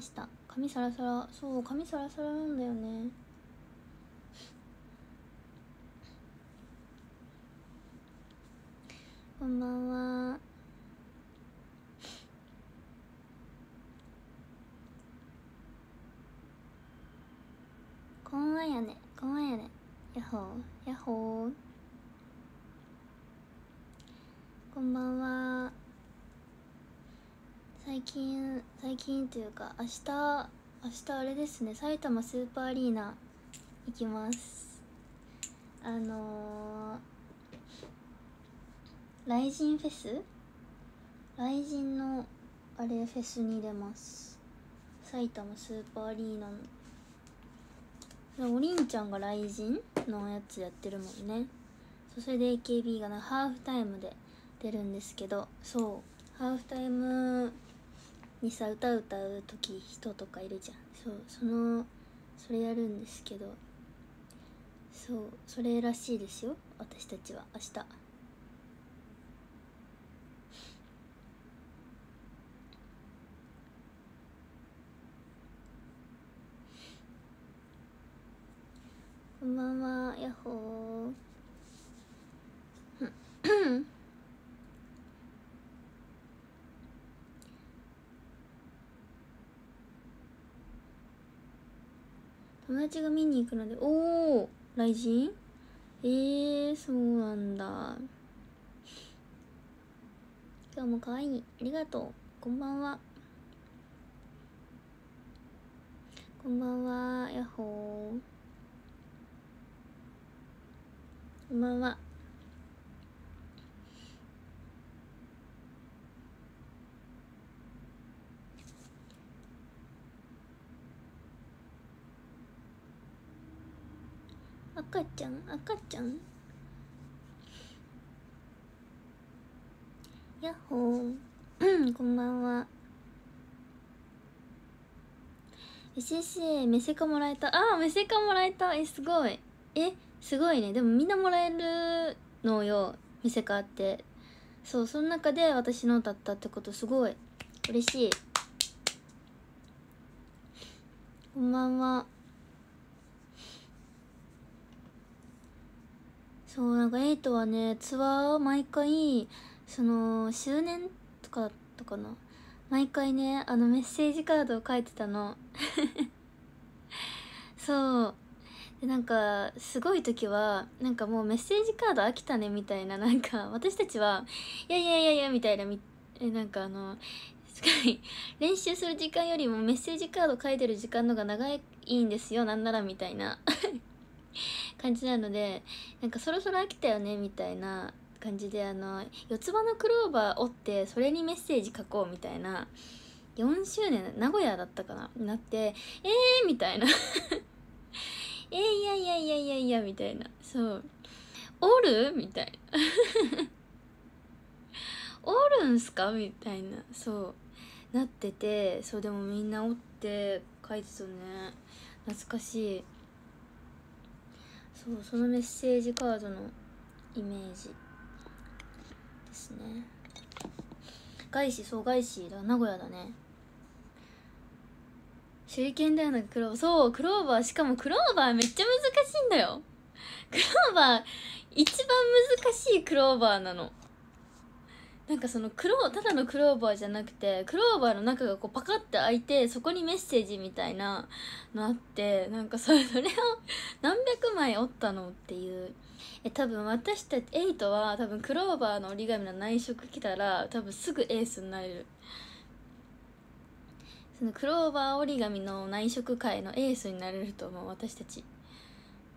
ました。髪サラサラ。そう髪サラサラなんだよね。こんばんは。こんばんやね。こんばんやね。やっほー。やっほー。こんばんは。最近最近というか明日明日あれですね埼玉スーパーアリーナ行きます。あのー、ライジンフェス？ライジンのあれフェスに出ます。埼玉スーパーアリーナの。おりんちゃんがライジンのやつやってるもんね。そうそれで AKB がなハーフタイムで出るんですけどそう。ハーフタイムにさ歌歌う時人とかいるじゃん。そうそのそれやるんですけどそうそれらしいですよ。私たちは明日。こんばんはやっほー。友達が見に行くのでおお雷神？えー、そうなんだ。今日も可愛い。ありがとう。こんばんは。こんばんは。やっほー。こんばんは。赤ちゃん？赤ちゃん？やっほー。こんばんは。SSA メセカもらえた？あーメセカもらえた。えすごい。えすごいね。でもみんなもらえるのよ。メセカって。そうその中で私のだったってこと。すごい。嬉しい。こんばんは。そうなんかエイトはねツアー毎回その周年とかだったかな。毎回ねあのメッセージカードを書いてたの。そう。でなんかすごい時はなんかもうメッセージカード飽きたねみたいななんか私たちはいやいやいやいやみたいなみえなんかあのすごい練習する時間よりもメッセージカード書いてる時間のが長いんですよなんならみたいな。感じなのでなんかそろそろ飽きたよねみたいな感じであの四つ葉のクローバー折ってそれにメッセージ書こうみたいな4周年名古屋だったかななってえーみたいな。えー、いやいやいやいやいやみたいな。そう。おる？みたいな。おるんすか？みたいな。そう。なっててそうでもみんなおって書いてたね。懐かしい。そうそのメッセージカードのイメージですね。外資そう外資だ。名古屋だね。手裏剣だよなクローバー。そうクローバー。しかもクローバーめっちゃ難しいんだよ。クローバー一番難しいクローバーなの。なんかそのクロただのクローバーじゃなくてクローバーの中がこうパカッて開いてそこにメッセージみたいなのあってなんかそれを何百枚折ったのっていう。え多分私たち8は多分クローバーの折り紙の内職来たら多分すぐエースになれる。そのクローバー折り紙の内職界のエースになれると思う私たち。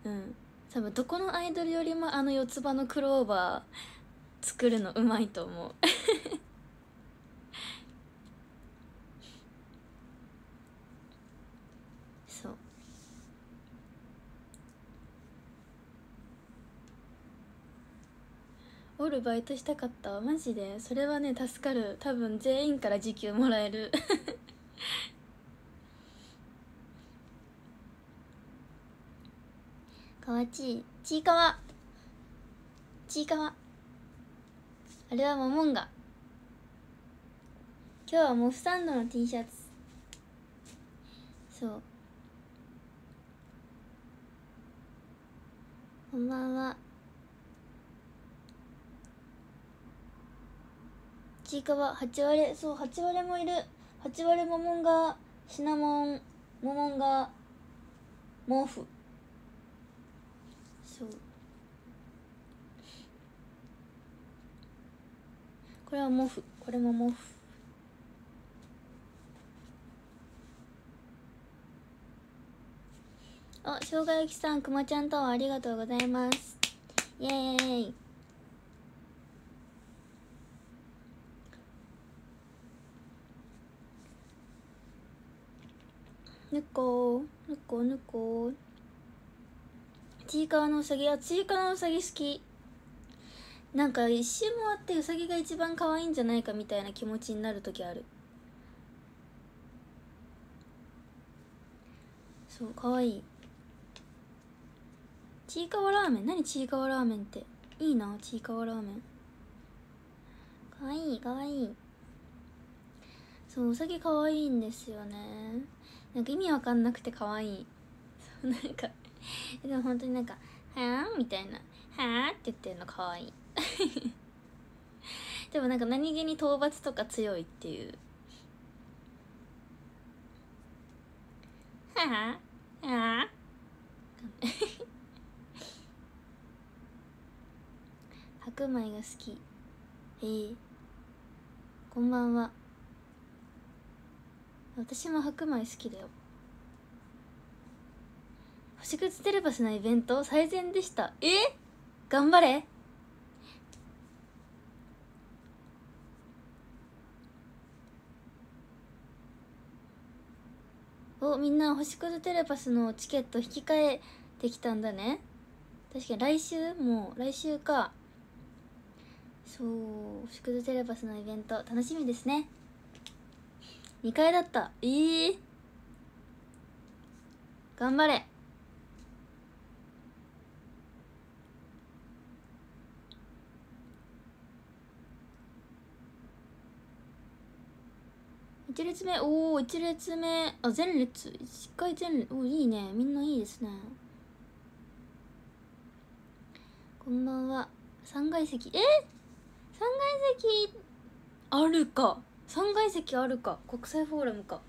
うん。多分どこのアイドルよりもあの四つ葉のクローバー作るのうまいと思う。そう。おるバイトしたかったマジで。それはね助かる。多分全員から時給もらえる。かわちい。ちいかわ。ちいかわ。あれはモモンガ。今日はモフサンドの T シャツ。そう。こんばんは。ちいかわ8割そう8割もいる。8割モモンガシナモンモモンガ毛布そうこれは毛布これも毛布あ、しょうが焼きさん、くまちゃんとありがとうございます。イエーイ。ぬこぬこぬこちいかわのうさぎ。あちいかわのうさぎ好き。なんか一周回ってうさぎが一番可愛いんじゃないかみたいな気持ちになる時ある。そう可愛い。ちいかわラーメン？何ちいかわラーメンって？いいなちいかわラーメン。かわいいかわい。いそううさぎかわいいんですよね。なんか意味わかんなくて可愛い。そうなんか。でも本当になんか「はあ?」みたいな「はあ?」って言ってるの可愛い。でもなんか何気に討伐とか強いっていう。はあはあ。白米が好き。へえ。ー、こんばんは。私も白米好きだよ。星屑テレパスのイベント？最善でした。え？頑張れ。おみんな星屑テレパスのチケット引き換えてきたんだね。確かに来週もう来週か。そう星屑テレパスのイベント楽しみですね。2階だった。いい、頑張れ。一列目。おお一列目。あ前列。一回前列。おいいね。みんないいですね。こんばんは。3階席。え？3階席あるか。3階席あるか。国際フォーラムか。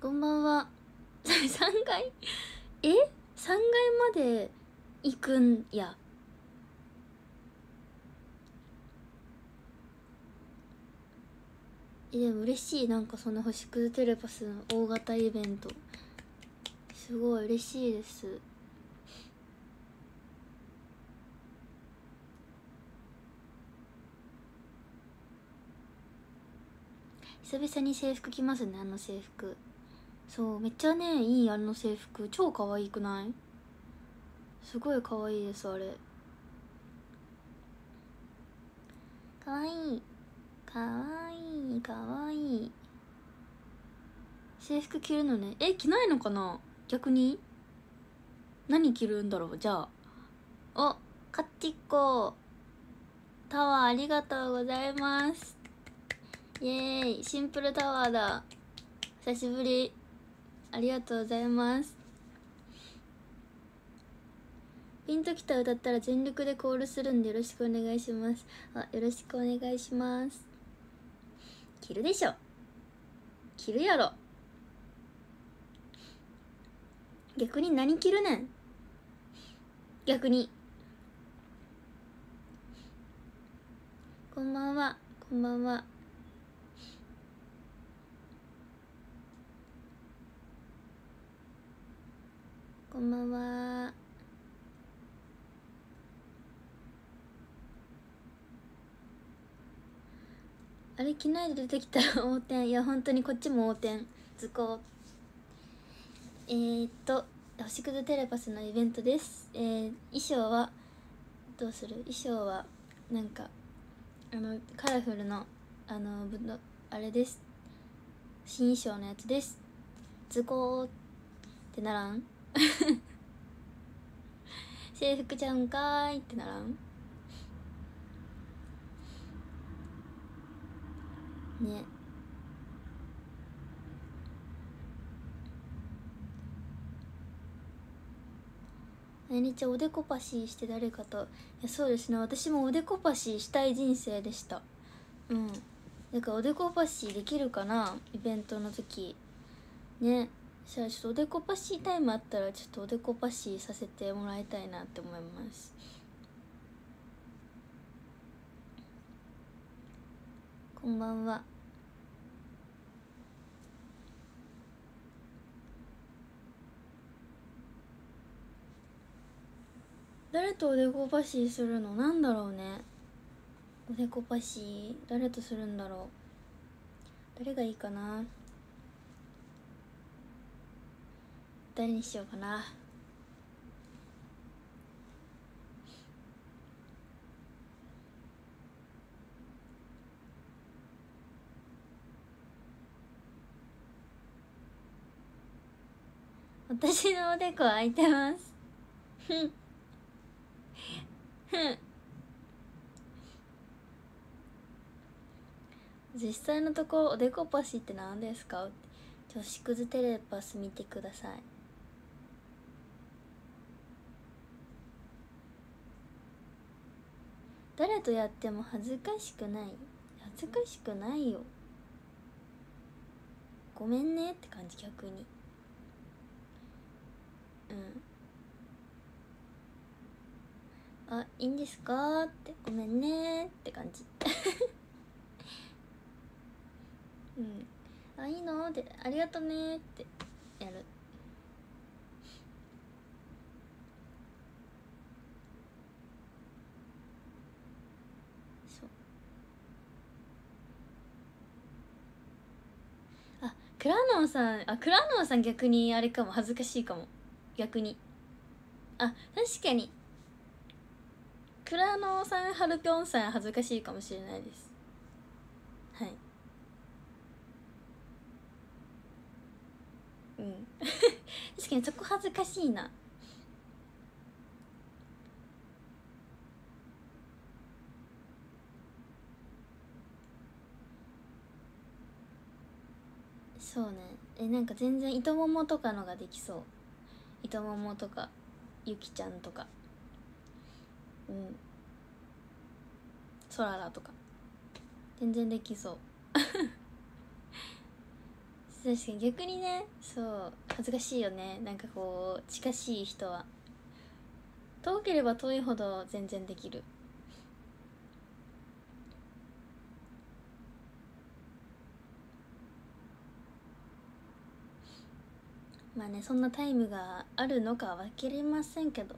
こんばんは。3階？え？3階まで行くんや。えでも嬉しい。なんかその星屑テレパスの大型イベント。すごい嬉しいです。久々に制服着ますねあの制服。そうめっちゃねいいあの制服。超可愛くない？すごい可愛いですあれ。可愛い。可愛い可愛い。制服着るのね。え着ないのかな？逆に？何着るんだろう？じゃあ。おカッチッコ。タワーありがとうございます。イエーイ。シンプルタワーだ。久しぶり。ありがとうございます。ピンときた歌ったら全力でコールするんでよろしくお願いします。あよろしくお願いします。着るでしょ。着るやろ。逆に何着るねん。逆に。こんばんは。こんばんは。こんばんは。あれ着ないで出てきたら横転いや本当にこっちも横転図工。えー、っと星屑テレパスのイベントです。えー、衣装はどうする？衣装はなんかあのカラフルのあのぶのあれです。新衣装のやつです。図工ってならん？制服ちゃうんかいってならん？ね。あやにちゃんおでこパシーして誰かといやそうですね。私もおでこパシーしたい人生でした。うん。だかおでこパシーできるかな？イベントの時。ね。じゃあちょっとおでこパシータイムあったらちょっとおでこパシーさせてもらいたいなって思います。こんばんは。誰とおでこパシーするの？なんだろうね。おでこパシー誰とするんだろう。誰がいいかな？誰にしようかな。私のおでこ開いてます。ふん実際のところおでこパシって何ですか？女子くずテレパス見てください。誰とやっても恥ずかしくない。恥ずかしくないよ。ごめんねって感じ逆に。うん。あいいんですか？ってごめんねって感じ。うんあいいの？ってありがとねってやる。そう。あクラノンさんあクラノンさん逆にあれかも。恥ずかしいかも。逆に。あ確かに。クラノさんハルピョンさん恥ずかしいかもしれないです。はい。うん。確かにそこ恥ずかしいな。そうね。えなんか全然糸ももとかのができそう。糸ももとかゆきちゃんとか。うん。そららとか。全然できそう。確かに逆にねそう恥ずかしいよね。なんかこう近しい人は。遠ければ遠いほど全然できる。まあねそんなタイムがあるのかは分けれませんけど。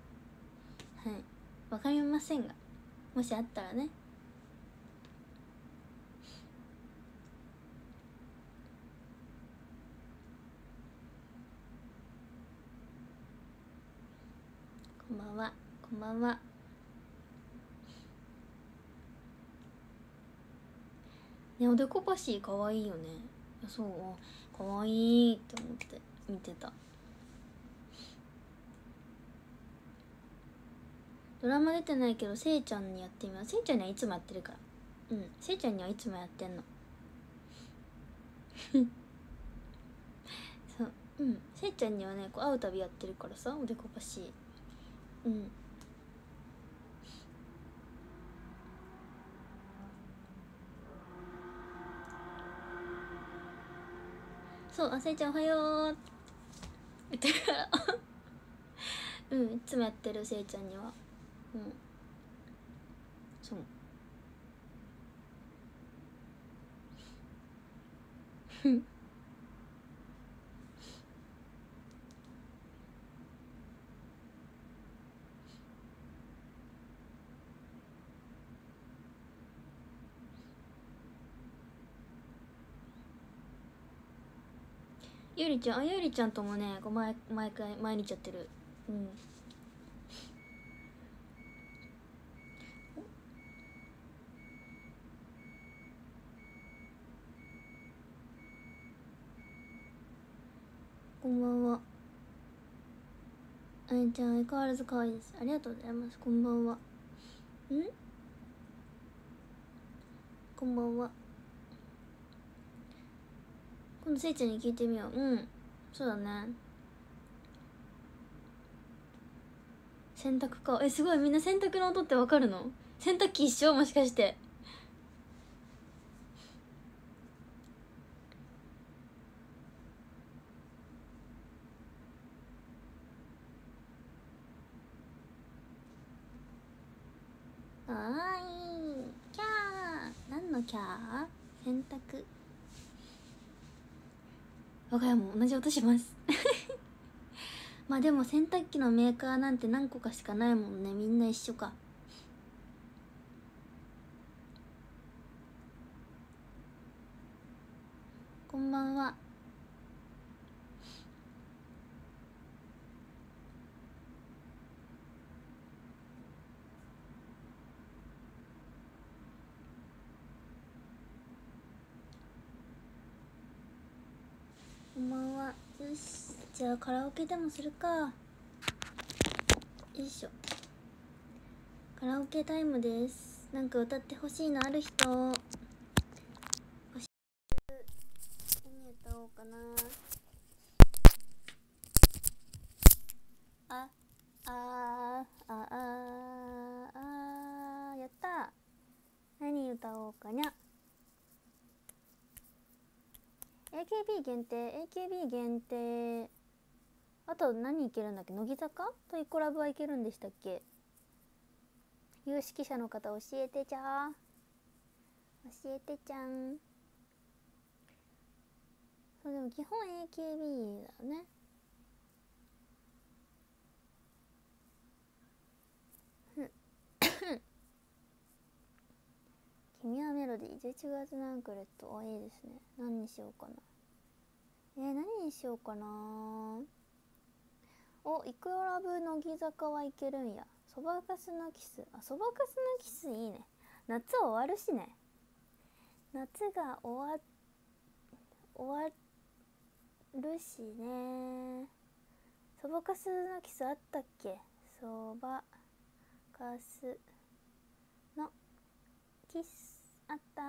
はい。分かりませんがもしあったらね。こんばんは。こんばんは。ねおでこパシーかわいいよね。そう。かわいいって思って見てた。ドラマ出てないけどせいちゃんにやってみますせいちゃんにはいつもやってるから。うん。せいちゃんにはいつもやってんの。そう。うん。せいちゃんにはねこう会うたびやってるからさおでこパシーうん。そう。あせいちゃんおはよう。言ってるからうん。いつもやってるせいちゃんには。うん。そう。ふんゆりちゃんあゆりちゃんともねこう毎毎回毎日やってる。うん。んばんは。あやちゃん相変わらず可愛いです。ありがとうございます。こんばんは。ん？こんばんは。今度せいちゃんに聞いてみよう。うん。そうだね。洗濯か。えすごい。みんな洗濯の音ってわかるの？洗濯機一緒？もしかしてあーいキャー何のキャー洗濯我が家も同じ音します。まあでも洗濯機のメーカーなんて何個かしかないもんね。みんな一緒か。こんばんはこんばんはよしじゃあカラオケでもするか。よいしょ。カラオケタイムです。なんか歌ってほしいのある人。何歌おうかな。あああああやった。何歌おうかにゃ。AKB 限定 AKB 限定。あと何いけるんだっけ？乃木坂とイコラブはいけるんでしたっけ？有識者の方教えてちゃ教えてちゃん。そうでも基本 AKB だね。君はメロディー。11月のアンクレット。あいいですね。何にしようかな。えー、何にしようかな。おイクラブ乃木坂はいけるんや。そばかすのキス。あそばかすのキスいいね。夏終わるしね。夏が終わ終わるしね。そばかすのキスあったっけ？そばかすのキスあった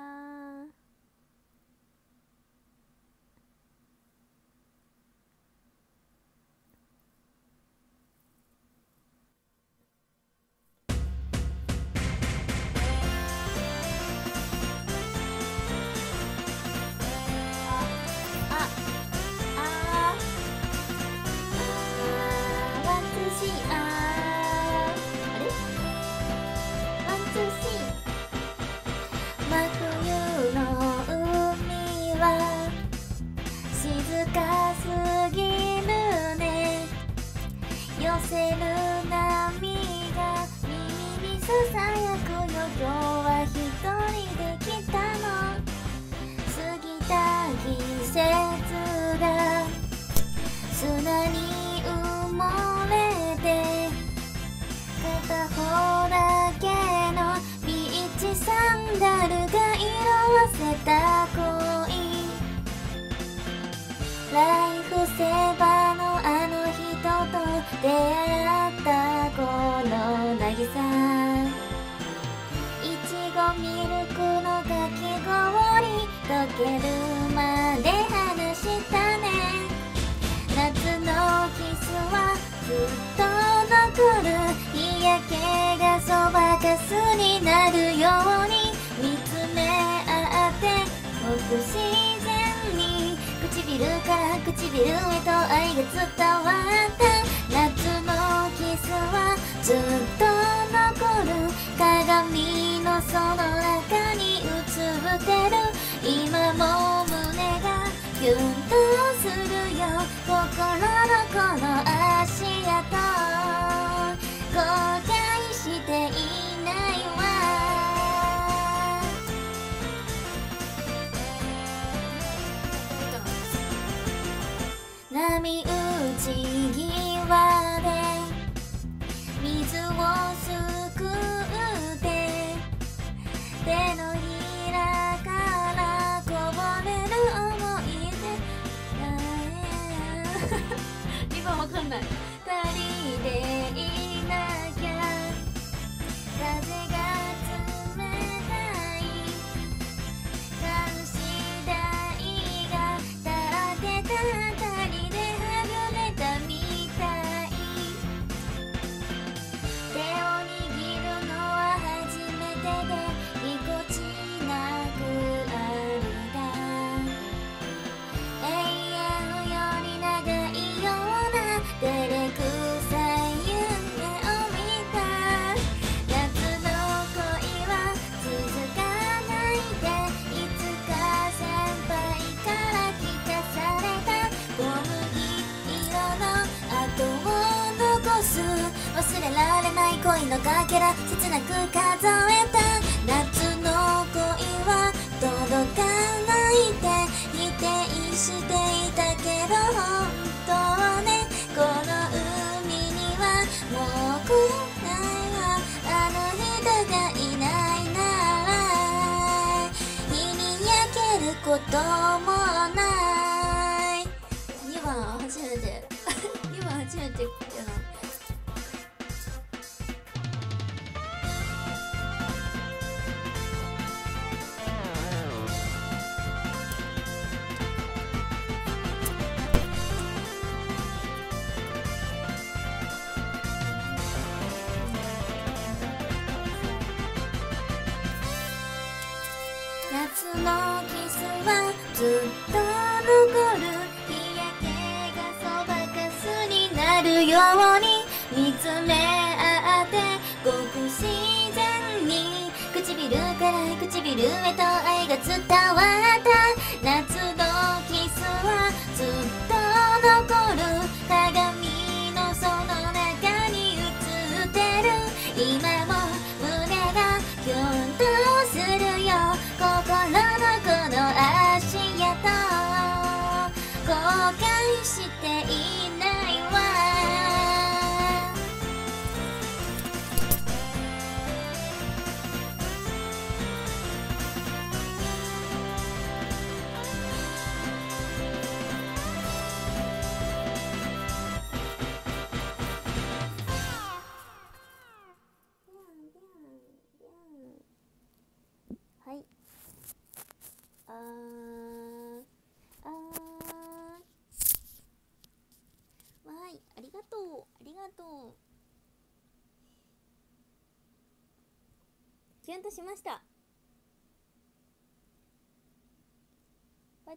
ことも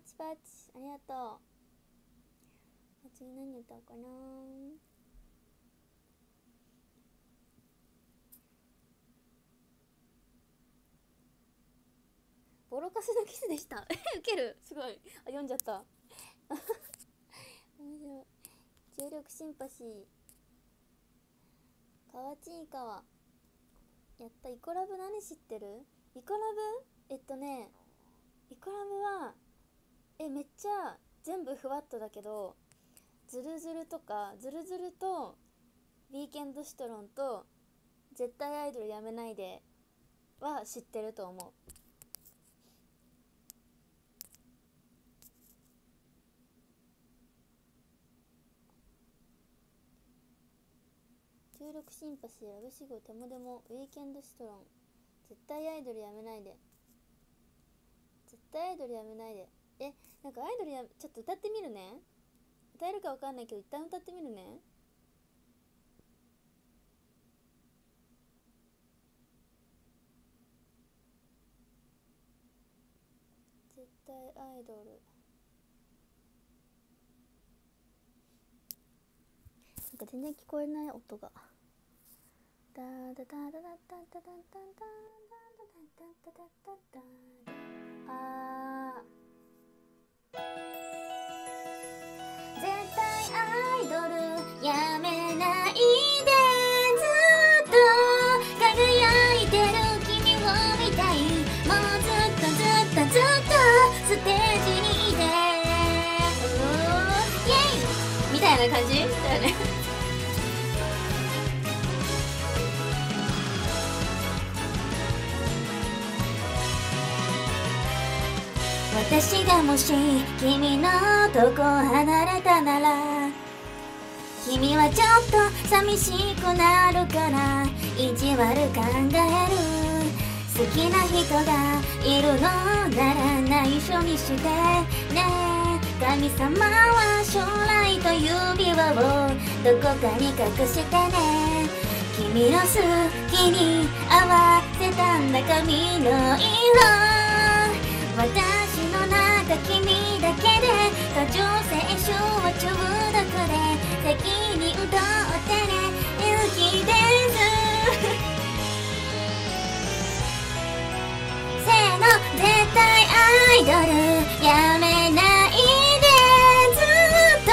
チパチありがとう。次何歌おうかな？ボロカスのキスでした。え ウケる。すごい。あ読んじゃった。面白い。重力シンパシー。河内イカワやったイコラブ何知ってる？イコラブ？えっとねイコラブはえめっちゃ全部ふわっとだけどズルズルとかズルズルとウィーケンドシトロンと絶対アイドルやめないでは知ってると思う。16シンパシーラブシゴテモデモウィーケンドシトロン。絶対アイドルやめないで。絶対アイドルやめないで。えなんかアイドルやちょっと歌ってみるね。歌えるかわかんないけど一旦歌ってみるね。絶対アイドル。なんか全然聞こえない音が。ダダダダダダダダダダダダダダダダあー絶対アイ絶対アイドルやめないでずっと輝いてる君を見たいもうずっとずっとずっとステージにいて。イェイ！みたいな感じ？だよね。私がもし君のとこ離れたなら君はちょっと寂しくなるから意地悪考える。好きな人がいるのなら内緒にしてね。神様は将来と指輪をどこかに隠してね。君の好きに合わせたんだ髪の色。の中君だけで過剰摂取は中毒で責任取ってね勇気です。せーの絶対アイドルやめないで。ずっと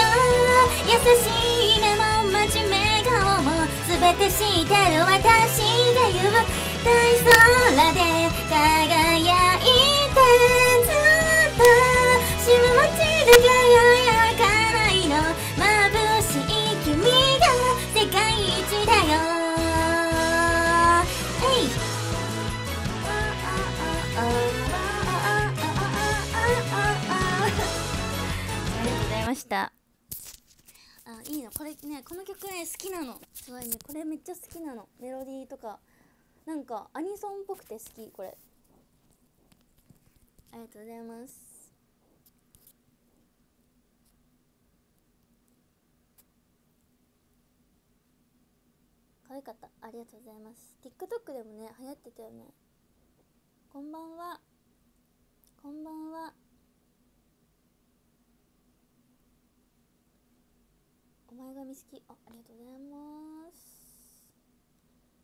優しい目も真面目顔も全てでしてる私が言う大空でれねこの曲ね好きなの。すごいね。これめっちゃ好きなの。メロディーとか。なんかアニソンっぽくて好き。これ。ありがとうございます。可愛かった。ありがとうございます。TikTok でもね流行ってたよね。こんばんは。こんばんは。前髪好きあありがとうございます。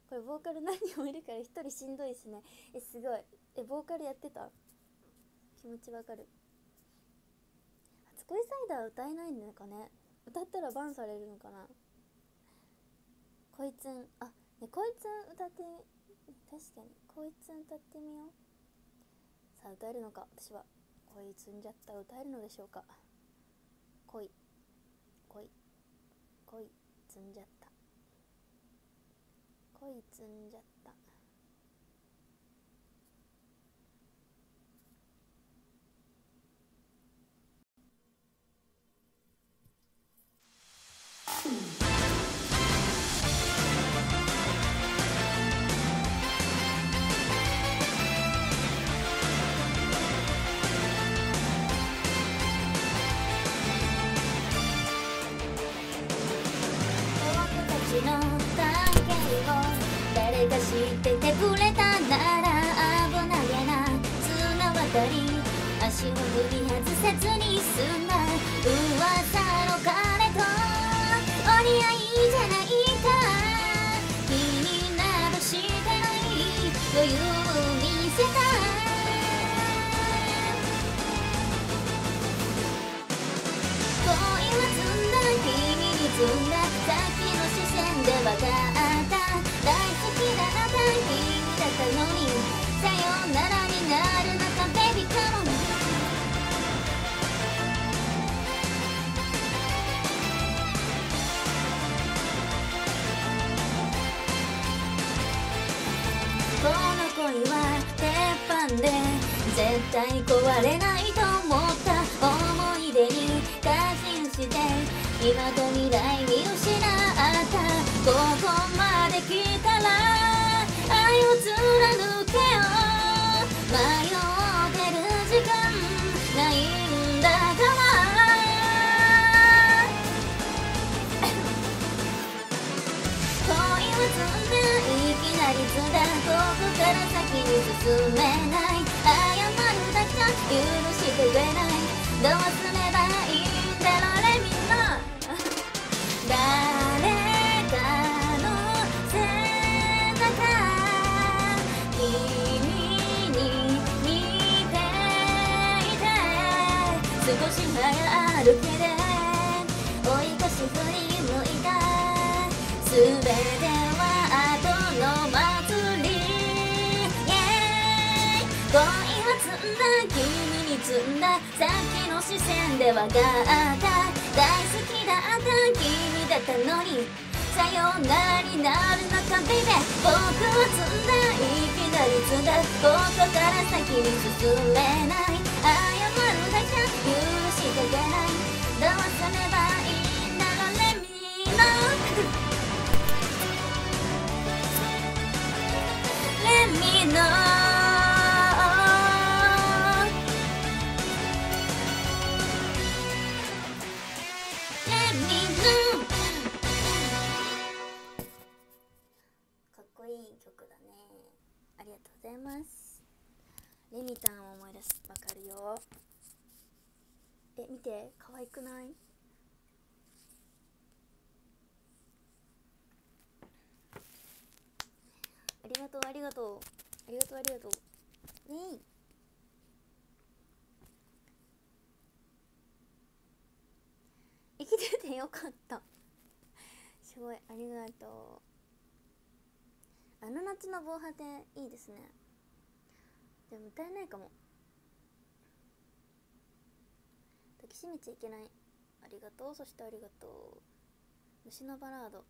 これボーカル何人もいるから一人しんどいですね。えすごい。えボーカルやってた？気持ちわかる？初恋サイダー歌えないのかね？歌ったらバンされるのかな？こいつんあねこいつん歌って確かに。こいつん歌ってみよう。さあ歌えるのか？私は。こいつんじゃった歌えるのでしょうか？恋恋恋積んじゃった。恋積んじゃった。誰か知っててくれたなら危なげな綱渡り足を踏み外せずに済んだ噂の彼とお似合いじゃな。いか気になどしてない余裕を見せた恋は積んだ君に積んださっきの視線で分かっ恋は鉄板で絶対壊れないと思った思い出に過信して今と未来見失ったここまで先に進めない謝るだけじゃ許してくれないどうすればいいんだろうレミの誰かの背中君に似ていて少し早歩きで追い越し振り向いた。全て君に積んださっきの視線で分かった大好きだった君だったのにさよならになるのか Baby 僕は積んだいきなり積んだ。ここから先に進めない。謝るだけ許してくれない。どうすればいいんだろうレミのレミのざいます。レミタンを思い出すわかるよ。え見て可愛くない？ありがとうありがとう。ありがとうありがとう。ねい生きててよかった。すごいありがとう。あの夏の防波堤いいですね。でも歌えないかも。抱きしめちゃいけない。ありがとう。そしてありがとう。虫のバラード。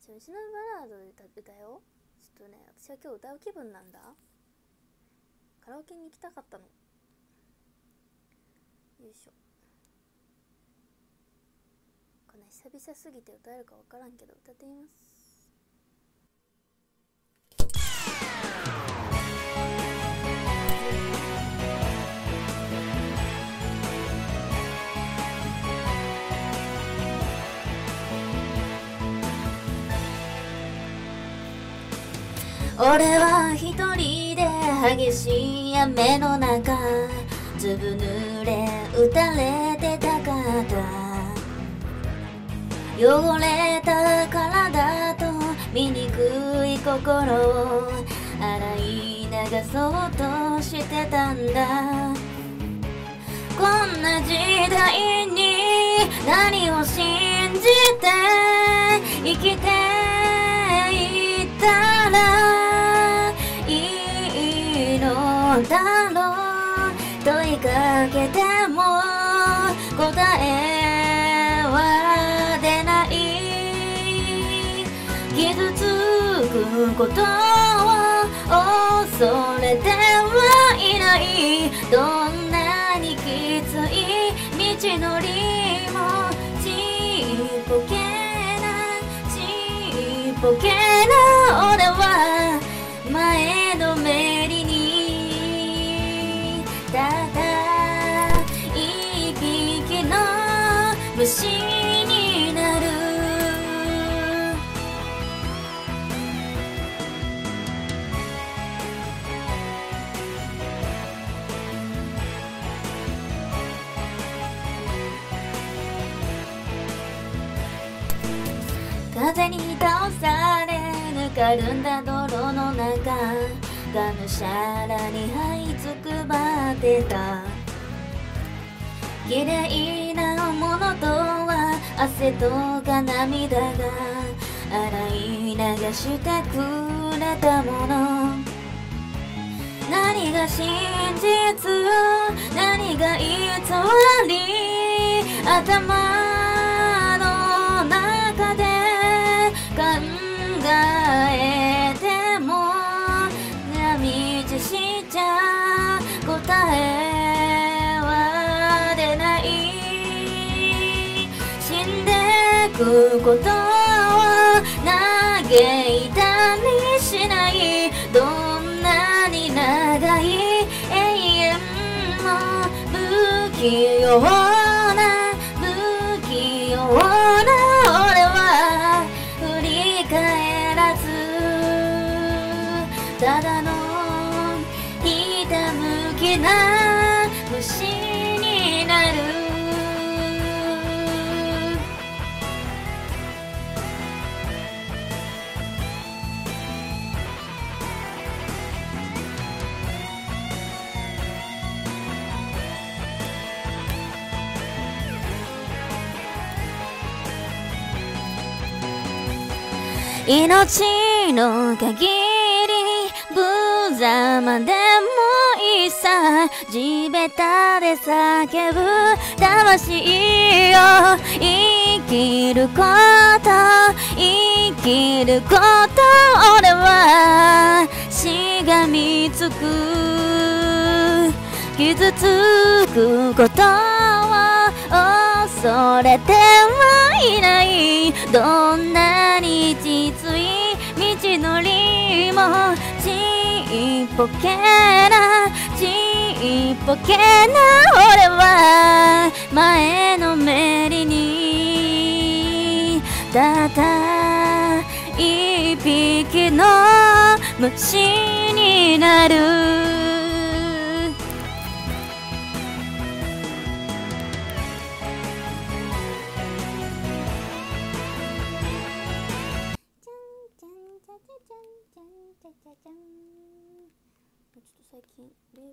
ちょ虫のバラードで歌歌よ。ちょっとね私は今日歌う気分なんだ。カラオケに行きたかったの。よいしょ。この久々すぎて歌えるか分からんけど歌ってみます。俺は一人で激しい雨の中ずぶ濡れ打たれてたかった。汚れた体と醜い心を洗い流そうとしてたんだ。こんな時代に何を信じて生きていったらだろう問いかけても答えは出ない傷つくことを恐れてはいないどんなにきつい道のりもちっぽけなちっぽけな俺は虫になる。風に倒されぬかるんだ泥の中。がむしゃらに這いつくばってた。嫌いなものとは汗とか涙が洗い流してくれたもの。何が真実何が偽り頭くことを嘆いたりしない。どんなに長い永遠も不器用命の限り無様でもいいさ。地べたで叫ぶ。魂よ生きること生きること俺はしがみつく。傷つくこと。恐れてはいないどんなにきつい道のりもちっぽけなちっぽけな俺は前のめりにただ一匹の虫になる。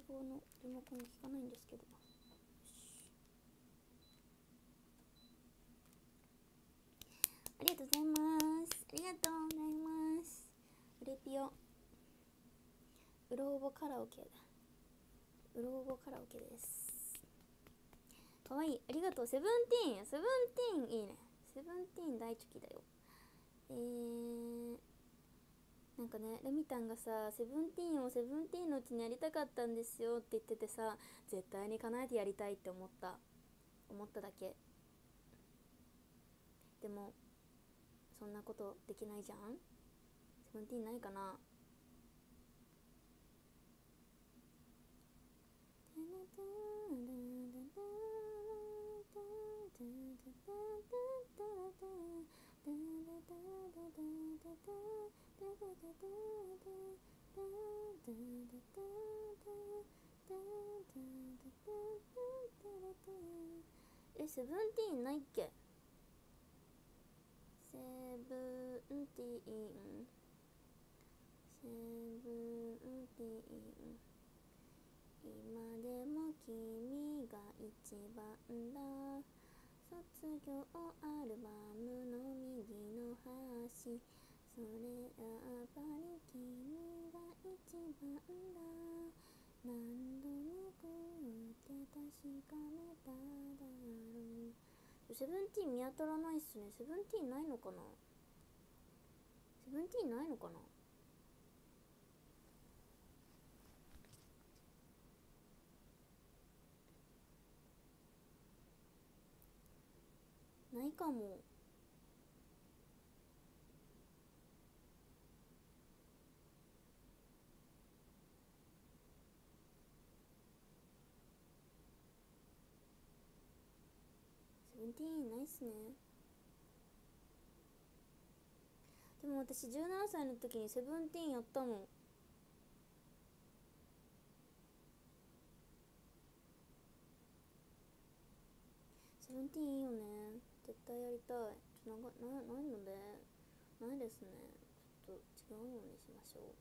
冷房のリモコンが効かないんです。けどありがとうございます。ありがとうございます。うろ覚カラオケうろ覚カラオケです。かわいいありがとうセブンティーンセブンティーンいいねセブンティーン大好きだよえー、なんかねレミタンがさセブンティーンをセブンティーンのうちにやりたかったんですよって言っててさ絶対に叶えてやりたいって思った。思っただけ。でもそんなことできないじゃん。セブンティーンないかな。えセブンティーンないっけ？セブンティーン。セブンティーン。今でも君が一番だ。卒業アルバムの右の端。それやっぱり君が一番だ。何度めくって確かめただろう。セブンティーン見当たらないっすね。セブンティーンないのかな？セブンティーンないのかな？ないかも。セブンティーンないっすね。でも私17歳の時にセブンティーンやったのセブンティーンいいよね。絶対やりたい。ちょっとななないのでないですねちょっと違うのにしましょう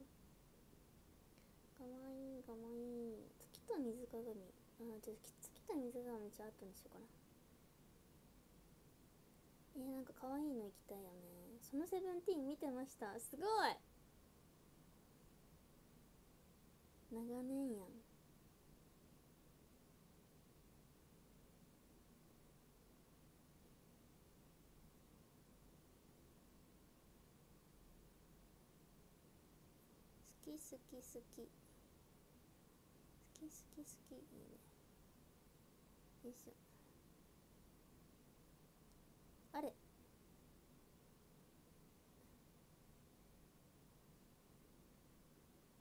かわいいかわいい月と水鏡あちょっと月と水鏡ちょっと後にしようかなえー、なんか可愛いの行きたいよねそのセブンティーン見てましたすごい長年やん好き好き。好き好き好き。いいね。よいしょ。あれ。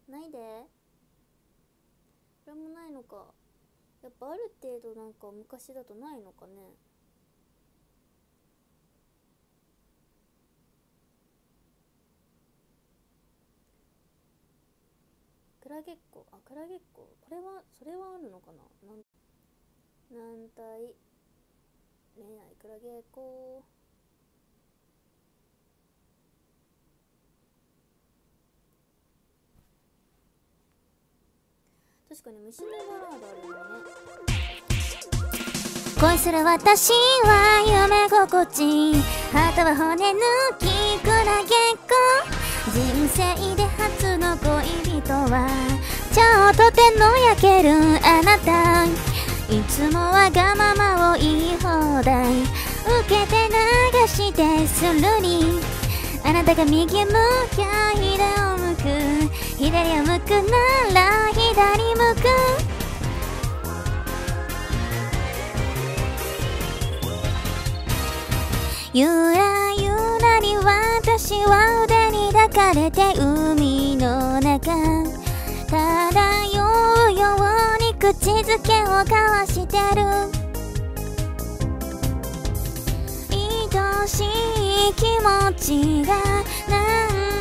ないで。これもないのか。やっぱある程度なんか昔だとないのかね。クラゲっ子あクラゲっ子これはそれはあるのかな？なん軟体恋愛クラゲっ子確かに虫のバラードあるよね。恋する私は夢心地。ハートは骨抜きクラゲっ子人生で初の恋人はちょっと手の焼けるあなたいつもわがままを言い放題受けて流してするりあなたが右向きゃ左を向く。左を向くなら左向く。ゆらゆらに私は腕に抱かれて海の中。漂うように口づけを交わしてる。愛しい気持ちが何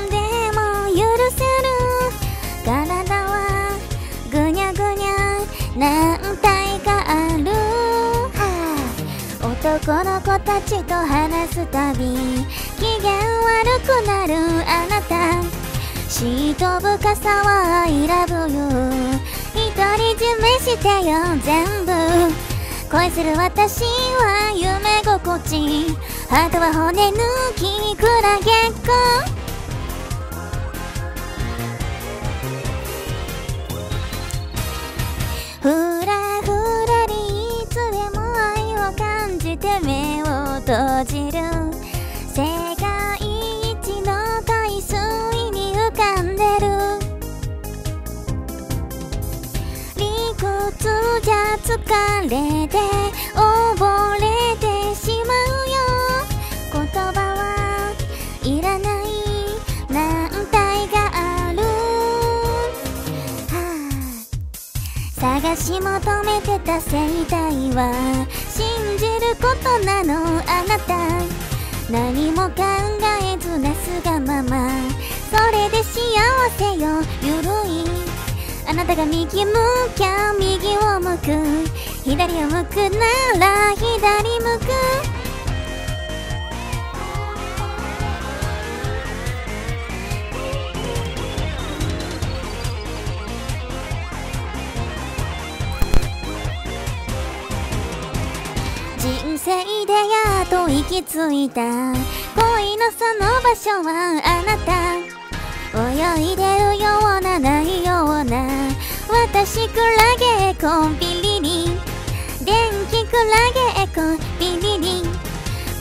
でも許せる。体はぐにゃぐにゃ何体かある。男の子たちと話すたび悪くなるあなた。シート深さは I love you 独り占めしてよ全部。恋する私は夢心地。あとは骨抜きクラゲっ子ふらふらにいつでも愛を感じて目を閉じる。し求めてた生態は信じることなのあなた。何も考えずなすがまま。それで幸せよゆるい。あなたが右向きゃ右を向く。左を向くなら左向く。着いた恋のその場所はあなた。泳いでるようなないような。私クラゲコンビリリ電気クラゲエコンビリリ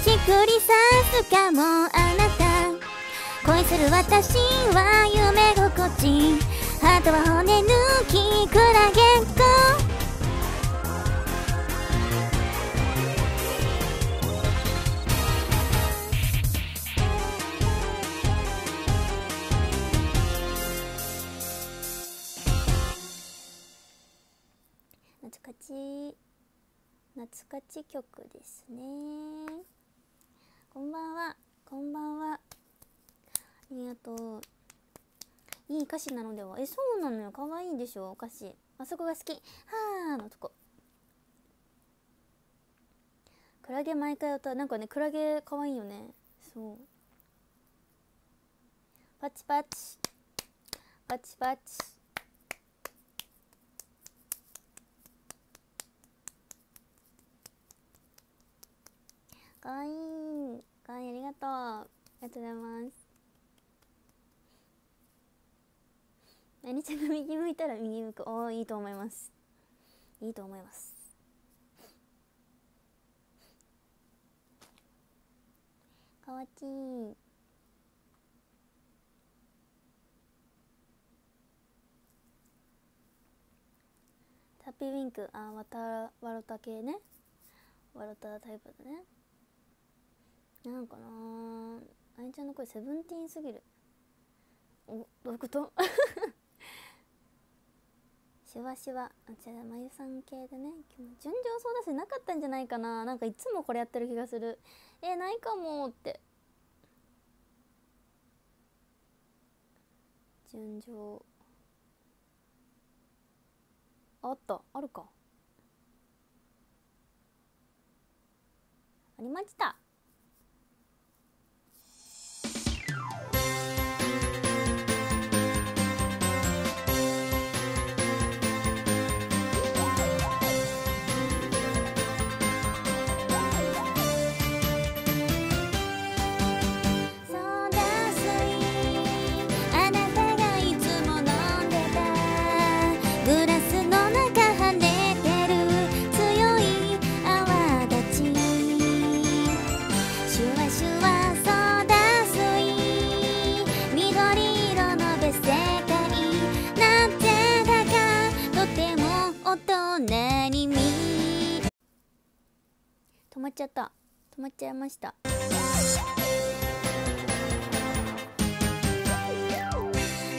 ちくりさすかもあなた。恋する私は夢心地。ハートは骨抜きクラゲコ懐かしい懐かし曲ですね。こんばんは。こんばんは。ありがとう。いい歌詞なのでは。えそうなのよ。可愛いでしょ。歌詞あそこが好き。はーのとこ。クラゲ毎回歌う。なんかねクラゲ可愛いよね。そう。パチパチ。パチパチ。かわいい。かわいい。ありがとうありがとう。ございますなにちゃんが右向いたら右向く。おーいいと思います。いいと思います。かわちい。タッピーウィンク。あわたわろた系ね。わろたタイプだね。なんかなあ。やちゃんの声セブンティーンすぎる。おどういうこと？シワシワ。あ違うまゆさん系でね。今日純情そうだしなかったんじゃないかな。なんかいつもこれやってる気がする。えないかもって。純情。あった。あるか。ありました。まっちゃった。止まっちゃいました。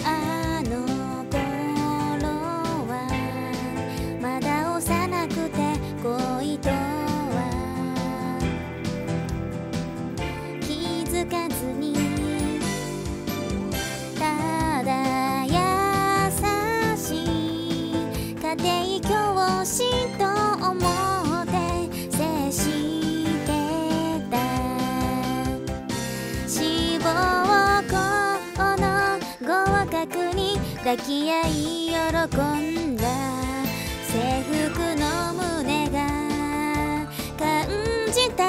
あの頃はまだ幼くて恋とは気づかず抱き合い喜んだ。制服の胸が感じた。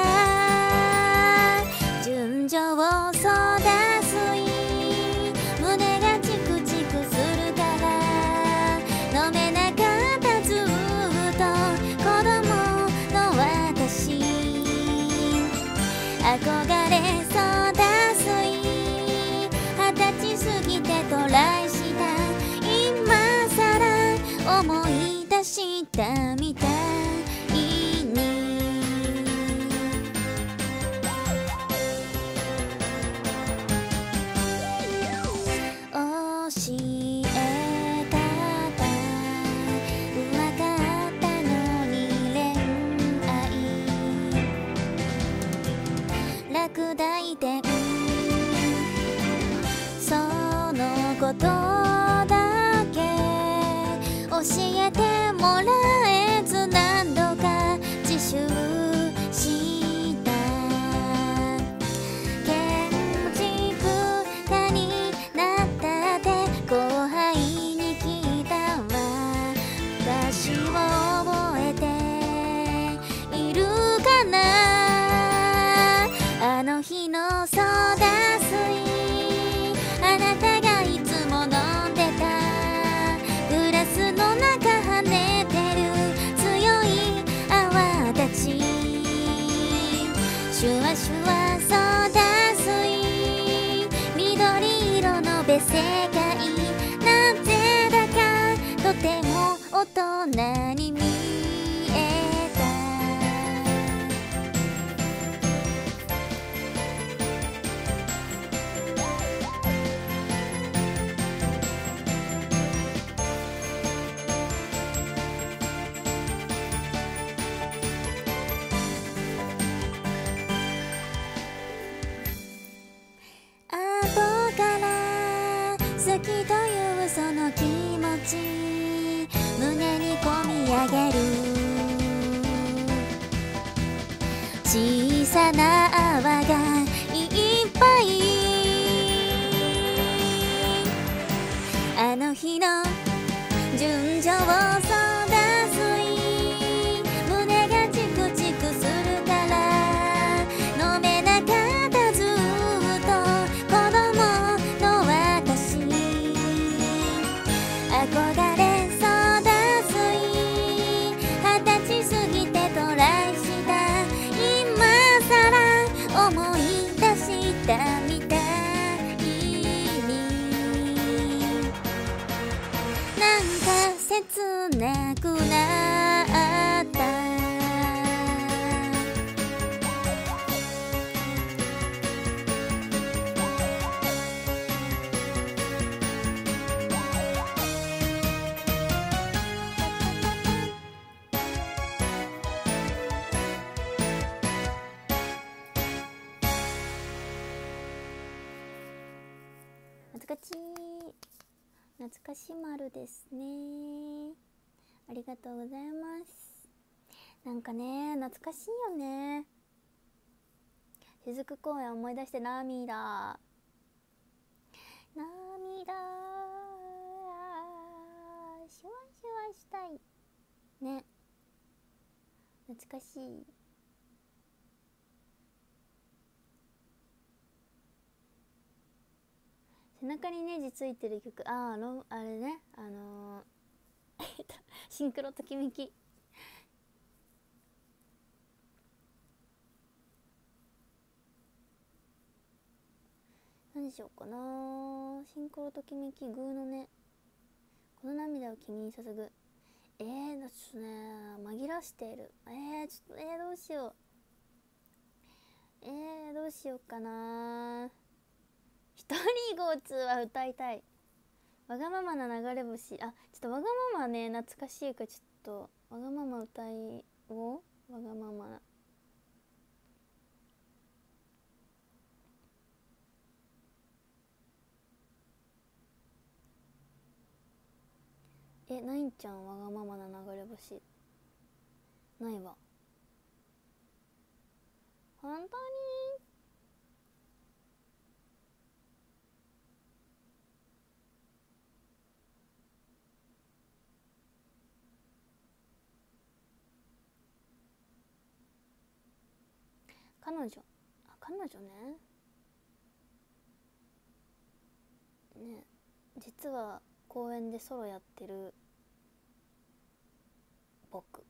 純情ソーダ水胸がチクチクするから。飲めなかったずっと子供の私。憧れなくなとうございます。なんかね懐かしいよね。雫公園思い出して涙。涙。シュワシュワしたい。ね。懐かしい。背中にネジついてる曲。あああれね。あのー シンクロときめき。何しようかな。シンクロときめきグーのねこの涙を君に注ぐえー、だちょっとね紛らしている。えー、ちょっとえー、どうしよう。えー、どうしようかな。一人ゴーツは歌いたい。わがままな流れ星。あちょっとわがままね。懐かしいからちょっと。わがまま歌いを。わがままな。えないんちゃんわがままな流れ星。ないわ。本当に？彼女。あ彼女ね。ね実は公園でソロやってる僕。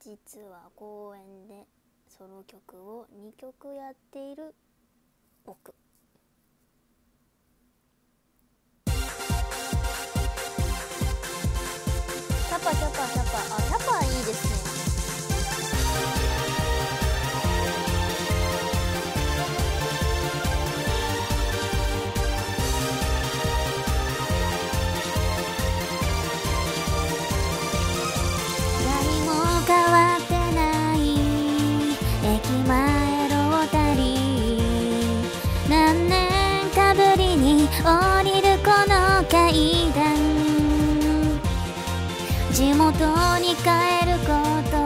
実は公園でソロ曲を2曲やっている僕。キャパパパ。帰ること。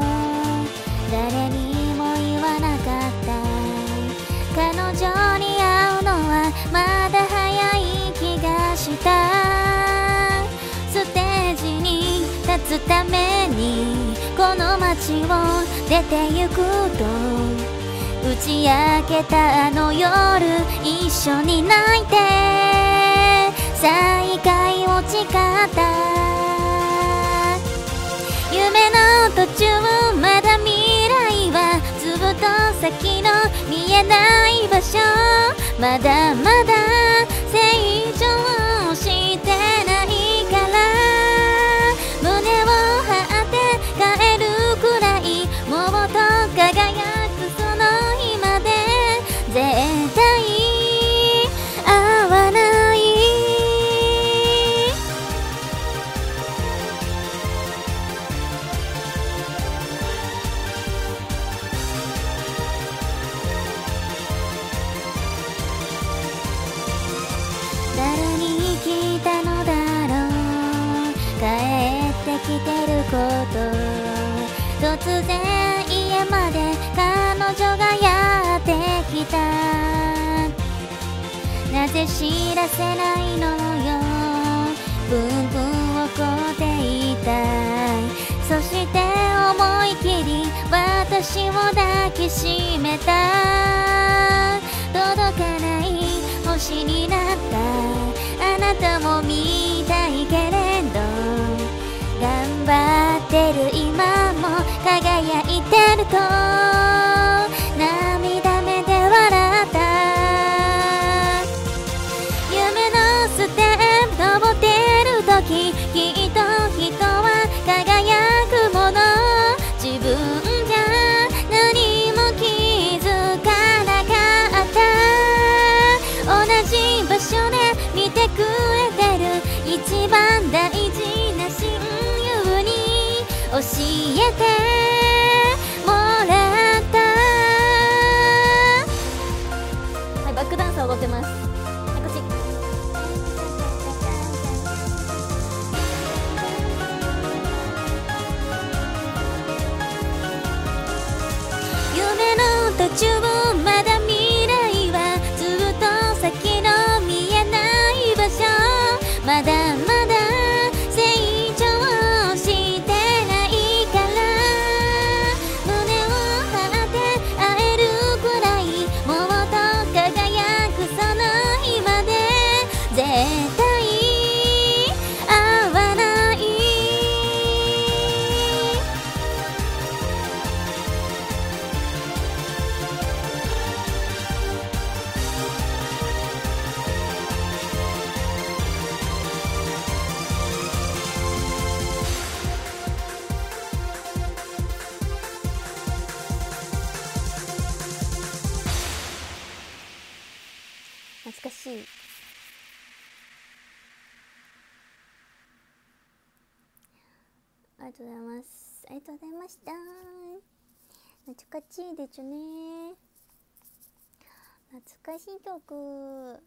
誰にも言わなかった。彼女に会うのはまだ早い気がした。ステージに立つためにこの街を出て行くと。打ち明けたあの夜一緒に泣いて。再会を誓った。の途中まだ未来はずっと先の見えない場所。まだまだ成長ぜ知らせないのよ。ブンブン怒っていたそして思い切り私を抱きしめた届かない星になった。あなたも見たいけれど。頑張ってる今も輝いてると。えて懐かしいですね。懐かしい曲。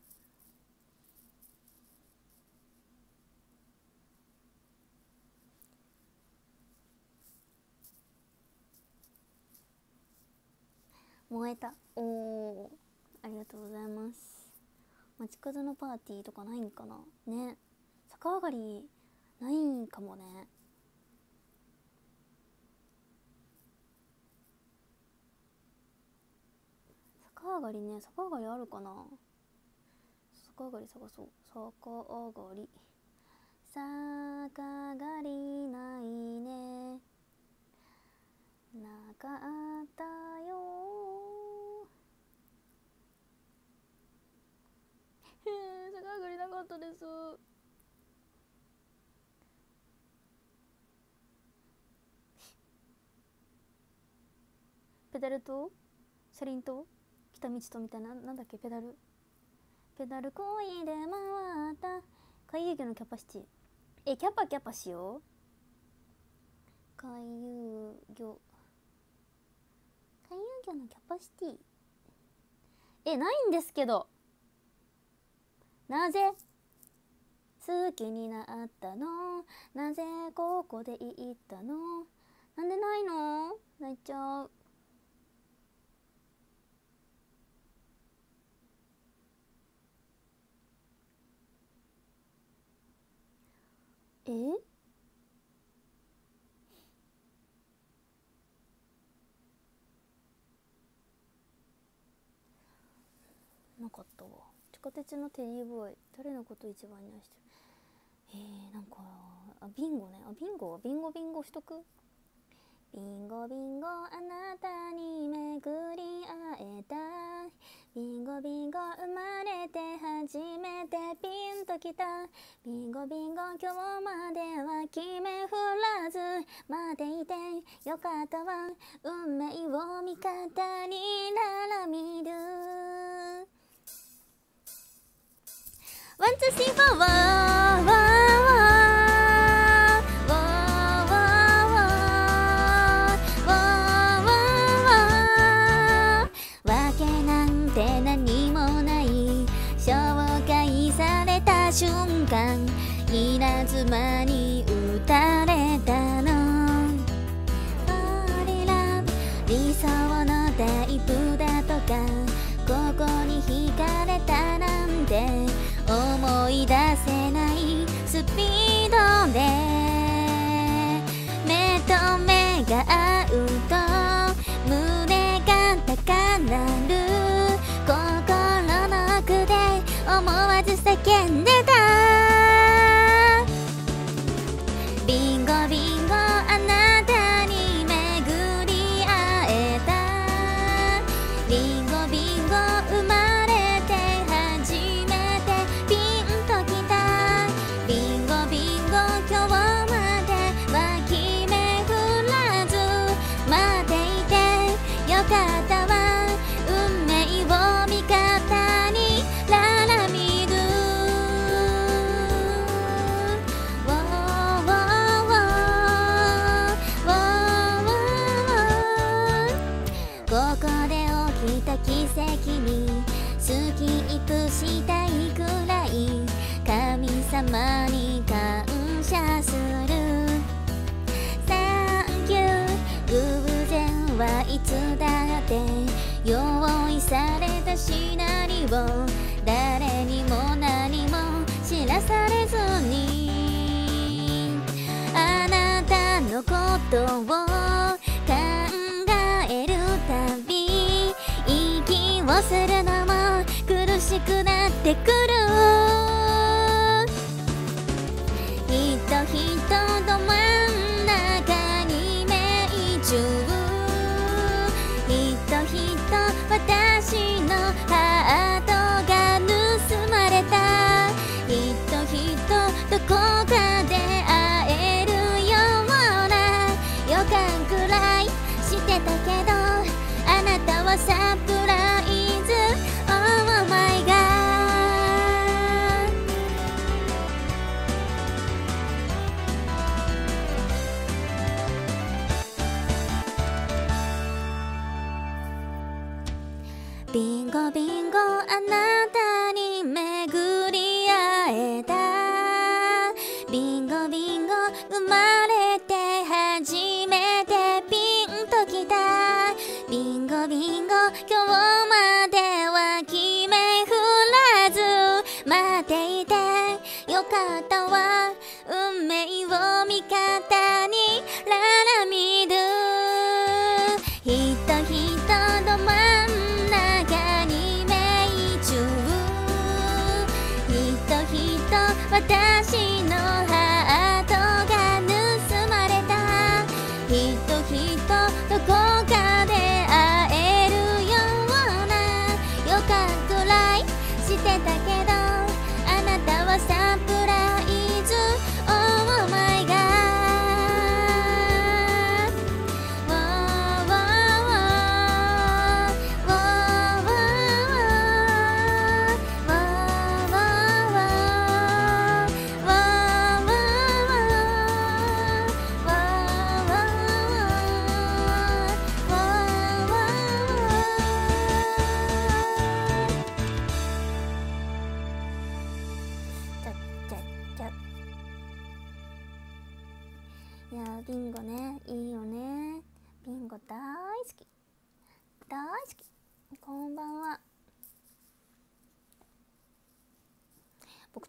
燃えた。おおありがとうございます。街角のパーティーとかないんかな。ね。逆上がりないんかもね。逆上がりね逆上がりあるかな？逆上がり探そう。逆上がり。逆上がりないね。なかったよ。へえ逆上がりなかったです。ペダルと？車輪と？来た道とみたいななんだっけペダル。ペダルこいで回った。回遊魚のキャパシティ。えキャパキャパしよう？回遊魚。回遊魚のキャパシティ？えないんですけど。なぜ？好きになったの？なぜここで言ったの？なんでないの？泣いちゃう。え？なかったわ。地下鉄のテリーボーイ。誰のこと一番に愛してる？えー、なんかあビンゴね。あビンゴはビンゴビンゴしとく？ビンゴビンゴあなたに巡り会えた。ビンゴビンゴ生まれて初めてピンときた。ビンゴビンゴ今日までは決め振らず待っていてよかったわ。運命を味方になら見る。ワンツースリーフォーワーワーワーワー瞬間稲妻に叫んでたシナリオ誰にも何も知らされずにあなたのことを考えるたび息をするのも苦しくなってくるサプライズ。Oh my god ビンゴビンゴ。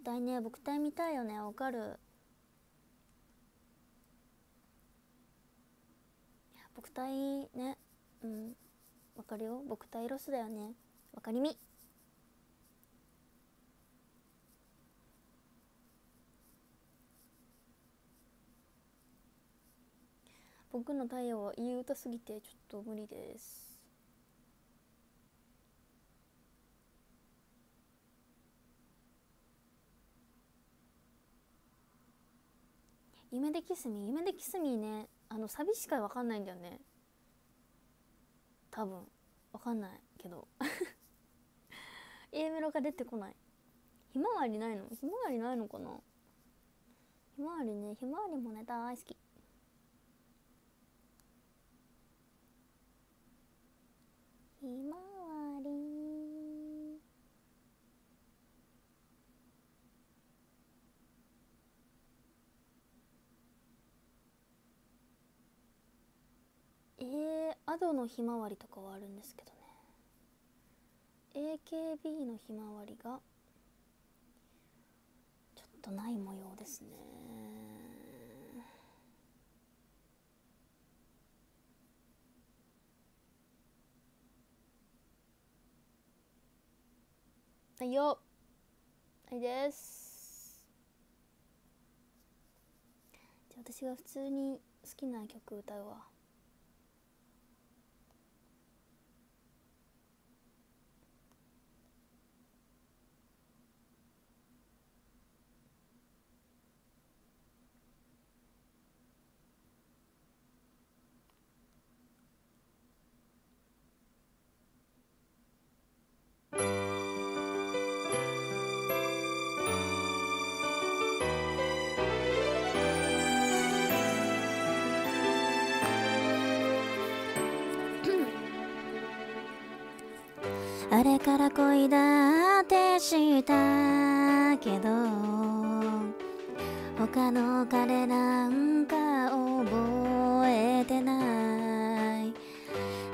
体ね僕体見たいよねわかる？僕体ねうんわかるよ。僕体ロスだよね。わかりみ。僕の太陽はいい歌すぎてちょっと無理です。夢でキスミ夢でキスミねあのサビしかわかんないんだよね。多分。わかんないけど。A メロが出てこない。ひまわりないの？ひまわりないのかな？ひまわりねひまわりもね大好き。ひまわりえー、アドのひまわりとかはあるんですけどね。AKB のひまわりがちょっとない模様ですね。はいよ。はいです。じゃあ私が普通に好きな曲歌うわ。あれから恋だってしたけど他の彼なんか覚えてない。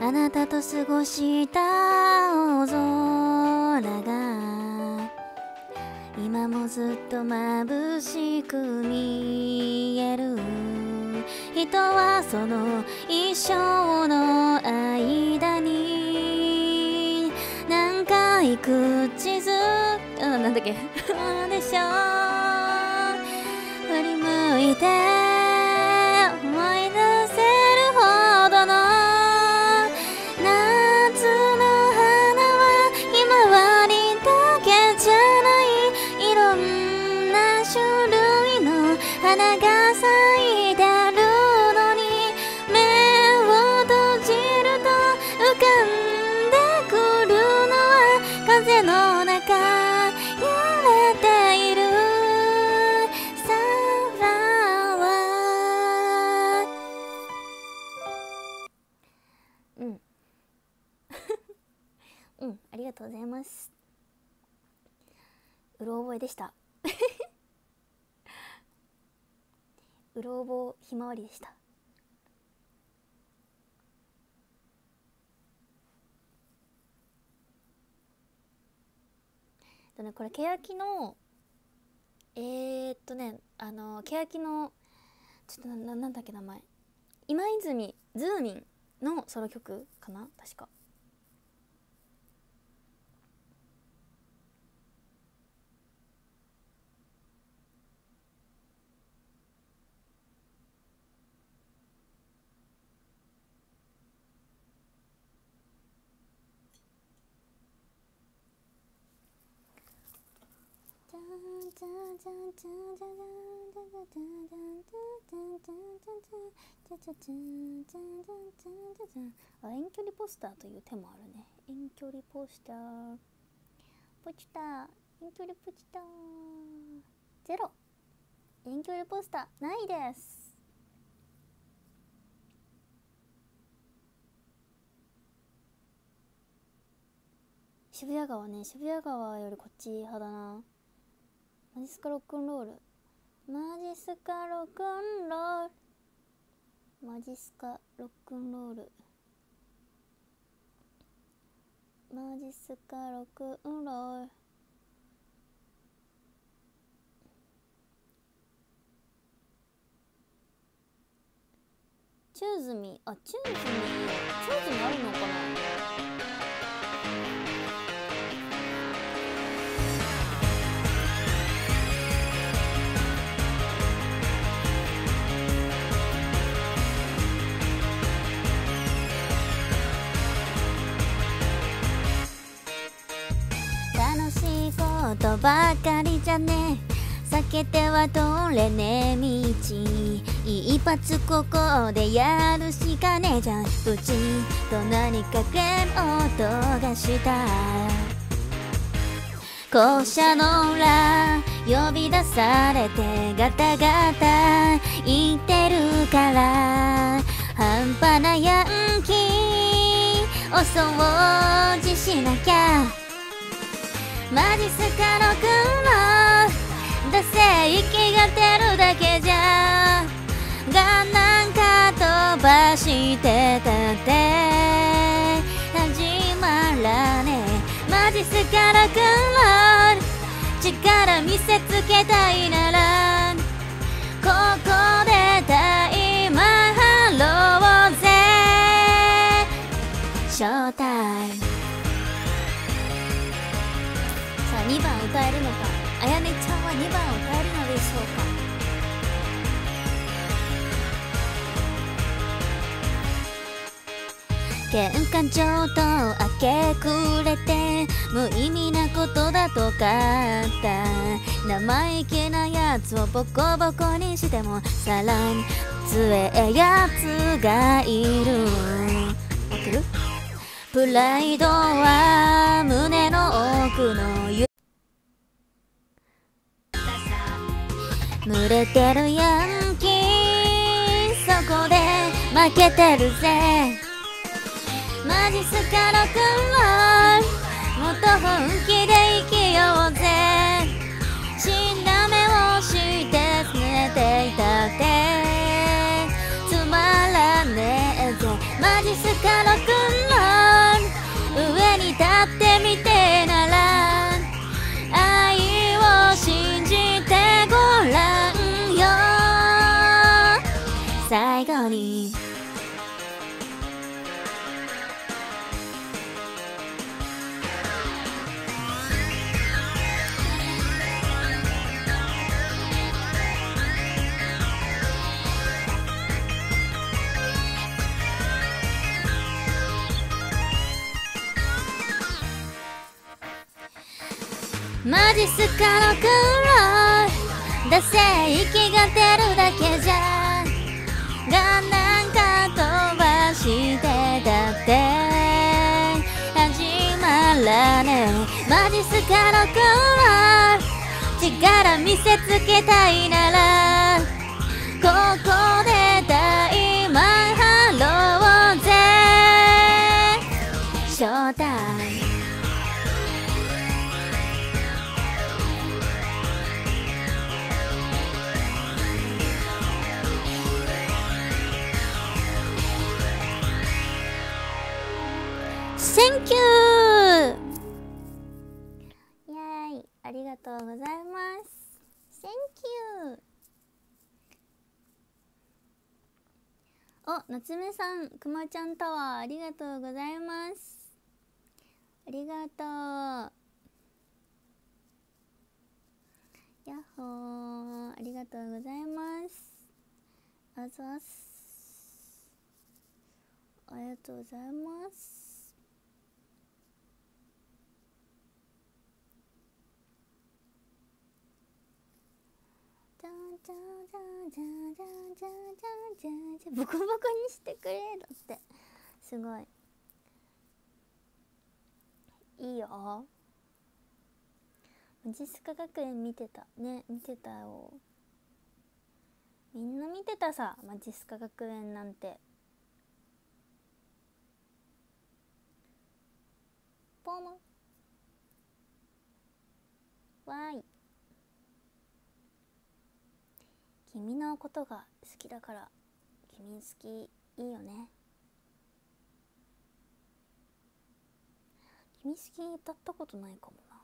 あなたと過ごした青空が今もずっと眩しく見える。人はその一生の間にい口づあなんだっけ。でしょ。振り向いて。とうございます。うろ覚えでした。うろ覚ひまわりでした。とねこれ欅のえー、っとねあの欅のちょっとなななんだっけ名前。今泉ズーミンのソロ曲かな？確か。あ遠距離ポスターという手もあるね。遠距離ポスター。ポチター。遠距離ポチター。ゼロ。遠距離ポスターないです。渋谷川ね。渋谷川よりこっち派だな。マジスカロックンロール。マジスカロックンロール。マジスカロックンロール。マジスカロックンロイチューズミあチューズミチューズミあるのかな？ことばかりじゃね。避けては通れねえ道。一発ここでやるしかねえじゃん。プチと何かクレーム音がした。校舎の裏呼び出されてガタガタ言ってるから。半端なヤンキーお掃除しなきゃ。マジスカの雲だせ息が出るだけじゃ。がなんか飛ばしてたって。始まらねえ。マジスカの雲力見せつけたいならここで大魔ハローぜショータイム。2番歌えるのか？あやねちゃんは2番歌えるのでしょうか？喧嘩上と明け暮れて無意味なことだとかった。生意気なやつをボコボコにしてもさらに強えやつがいる。合ってる？プライドは胸の奥のゆ濡れてるヤンキー。そこで負けてるぜ。マジスカロ君はもっと本気で生きようぜ。死んだ目をして拗ねていたって。つまらねえぜ。マジスカロ君は上に立ってみマジスカの黒出せ息が出るだけじゃがなんか飛ばしてたって始まらねえマジスカの黒力見せつけたいならここで大Thank you イェーイ。ありがとうございます。 Thank you お夏目さんくまちゃんタワーありがとうございます。ありがとう。やっほー。ありがとうございます。あざす。ありがとうございます。ゃじゃじゃじゃじゃじゃじゃじゃボコボコにしてくれだってすごいいいよジスカ学園見てたね見てたよみんな見てたさマジスカ学園なんてポンわーい君のことが好きだから君好きいいよね。君好き歌ったことないかもな。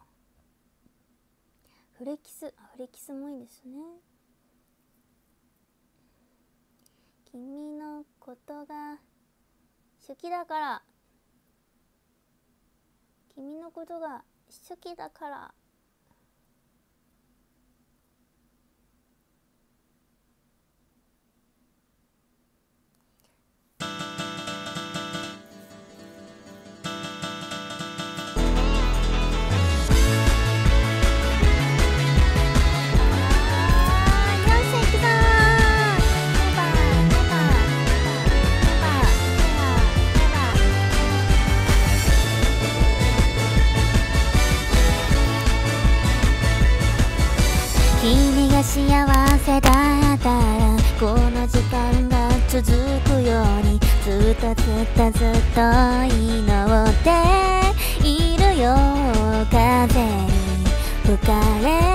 フレキスあフレキスもいいですね。君のことが好きだから君のことが好きだから。続くようにずっとずっとずっと祈っているよ風に吹かれ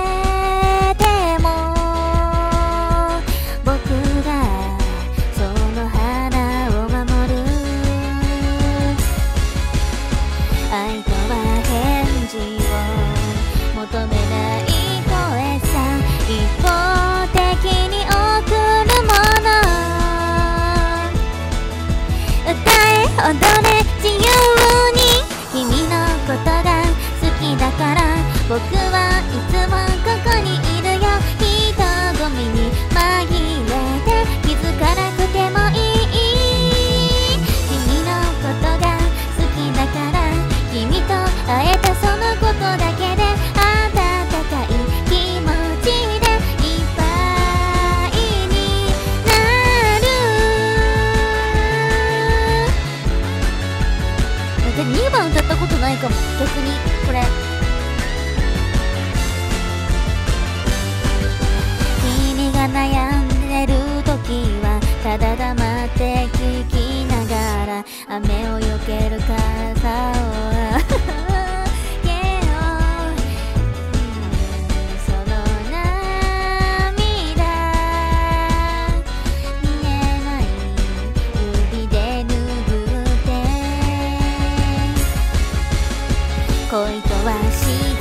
恋とはし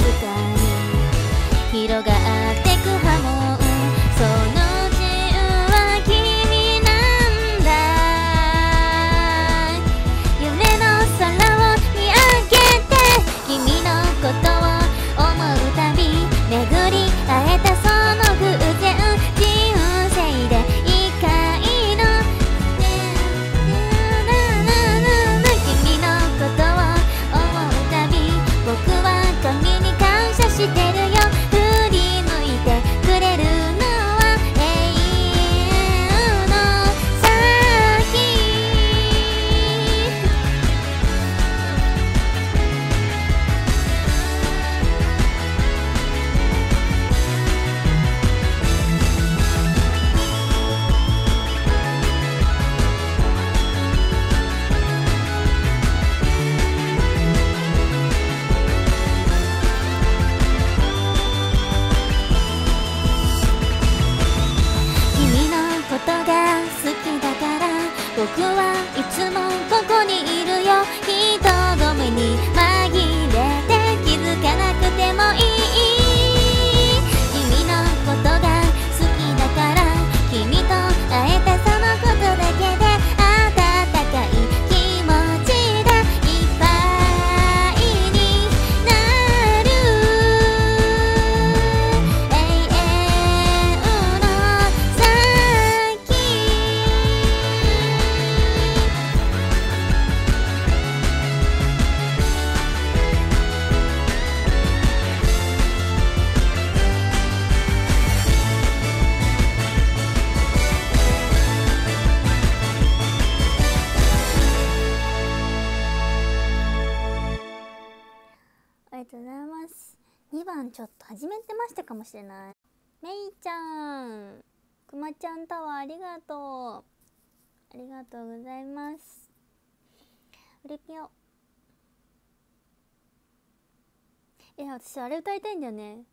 歌いたいんだよね。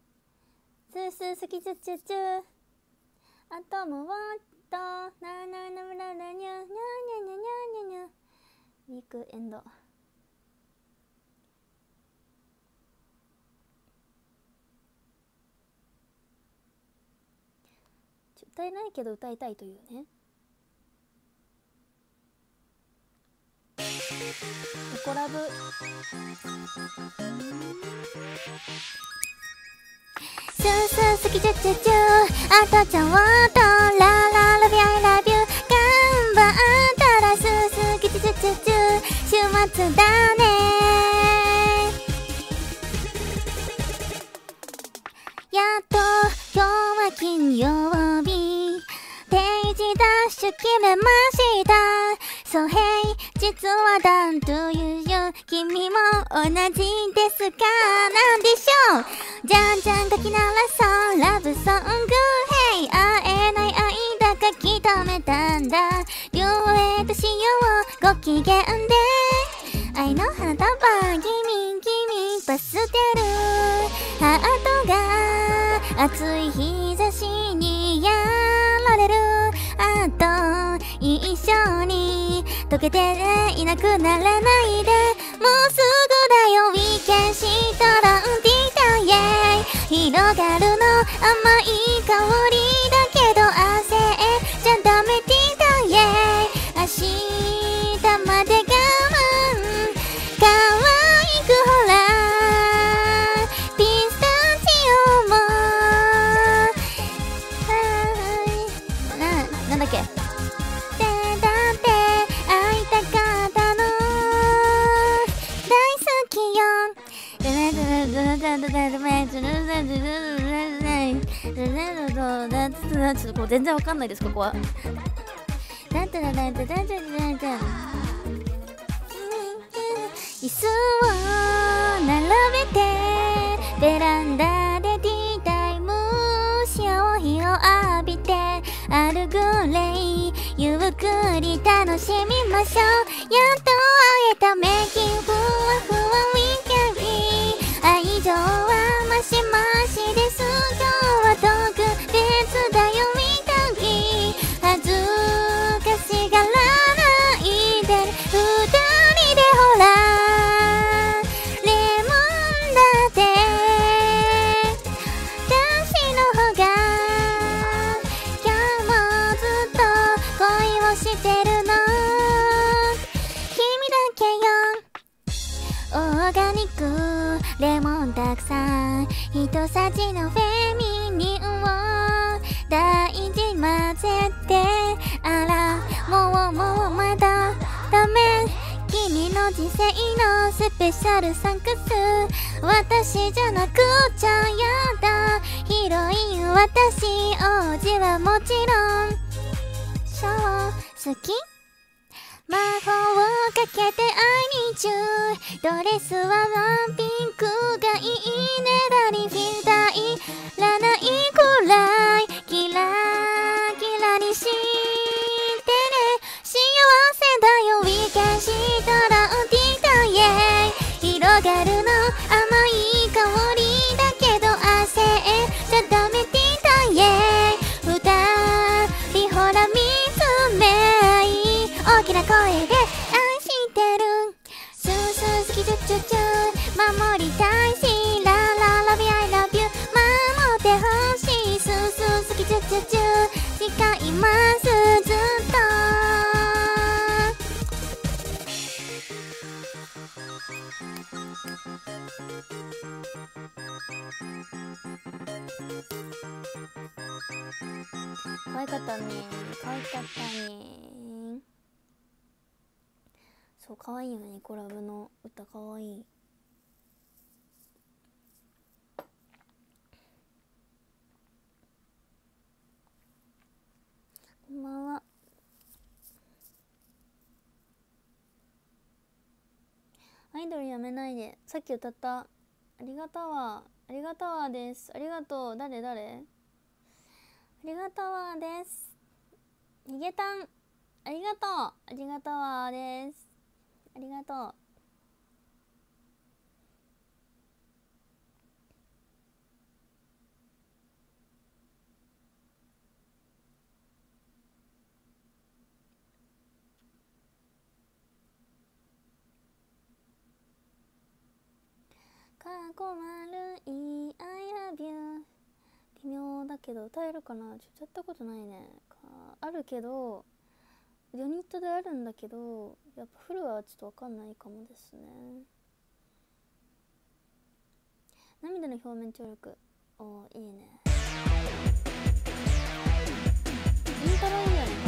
スースースキチュチュチュ。あともわっとなななむららにゃにゃにゃにゃにゃにゃウィークエンド。歌えないけど歌いたいというね「コラブ」スースー好きチュチュチュあとちょっとラララビアイラビュー頑張ったらスースーキチュチュチュチュ週末だねやっと今日は金曜日定時ダッシュ決めましたそうへい実はダンというよ君も同じですかなんでしょう？じゃんじゃん書きならそうラブソング。ヘイ会えない間書き留めたんだデュエットしようご機嫌で。愛の花束ギミギミパステル。ハートが熱い日差しにやられる。あと一緒に溶けていなくならないで。もうすけて愛に中ドレスはワンピンクがいいね。だりフィルタいらないくらい。イドルやめないでさっき歌ったありがたわありがたわですありがとう誰誰？ありがとうです。逃げたん。ありがとう。ありがとうです。ありがとう。かっこ悪い I love you 微妙だけど歌えるかな？ちょっとやったことないね。あるけどユニットであるんだけどやっぱフルはちょっとわかんないかもですね。涙の表面張力。おいいね。イントロいいよね。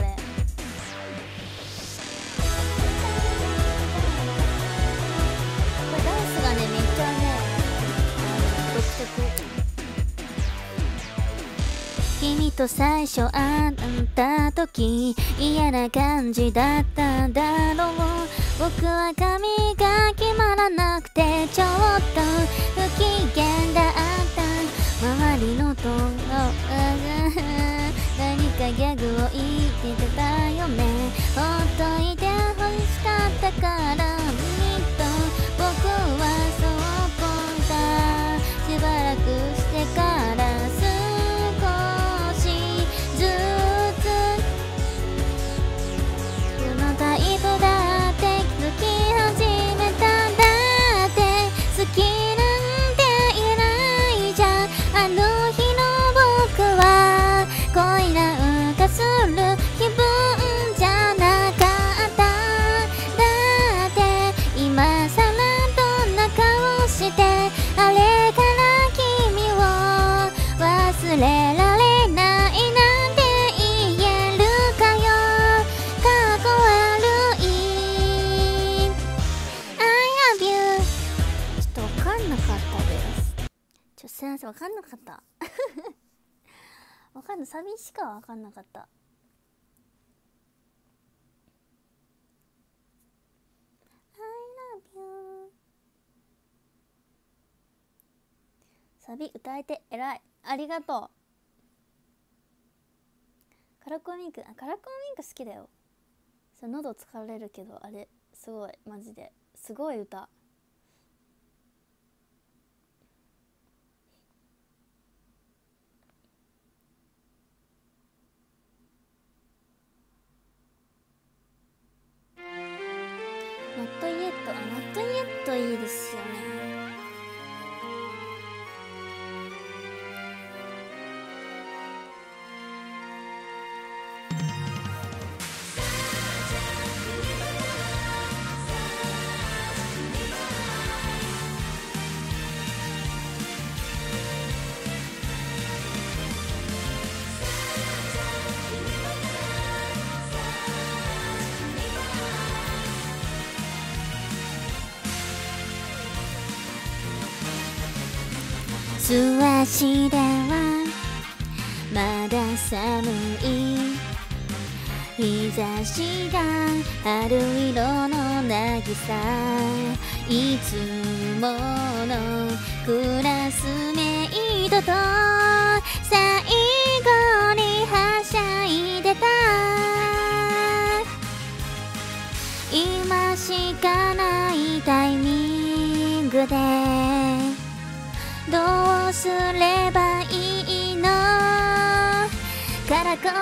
君と最初会った時嫌な感じだっただろう。僕は髪が決まらなくてちょっと不機嫌だった。周りのと何かギャグを言ってた。よねほっといて欲しかった。かららくわかんないサビしかわかんなかった。I love you サビ歌えて偉い。ありがとう。カラコンウィンクあカラコンウィンク好きだよ。そう喉疲れるけどあれすごいマジで。すごい歌。ノットイエットあノットイエットいいですよね。素足ではまだ寒い日差しが春色の渚いつものクラスメイトと最後にはしゃいでた。今しかないタイミングで。どうすればいいの？カラコンウ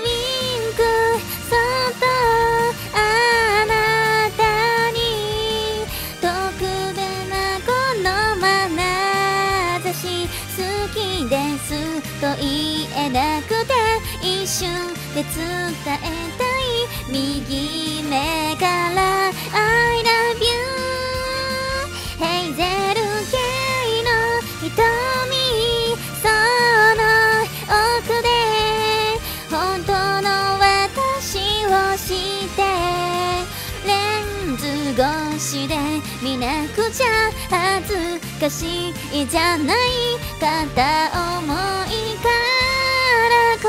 ィンクそっとあなたに特別なこの眼差し好きですと言えなくて一瞬で伝なくちゃ恥ずかしいじゃない片思いからこ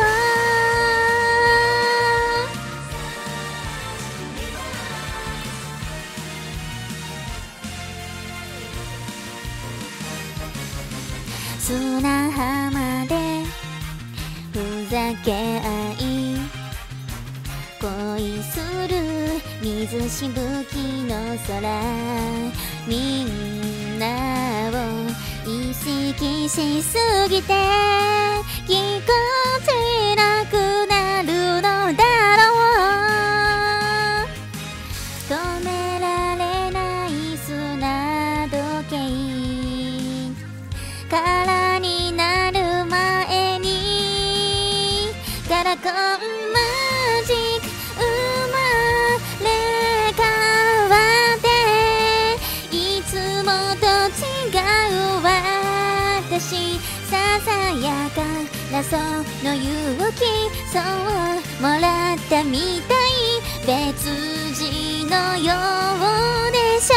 砂浜でふざけ合い恋する水しぶきの空みんなを意識しすぎて聞こえその勇気そうもらったみたい別人のようでしょ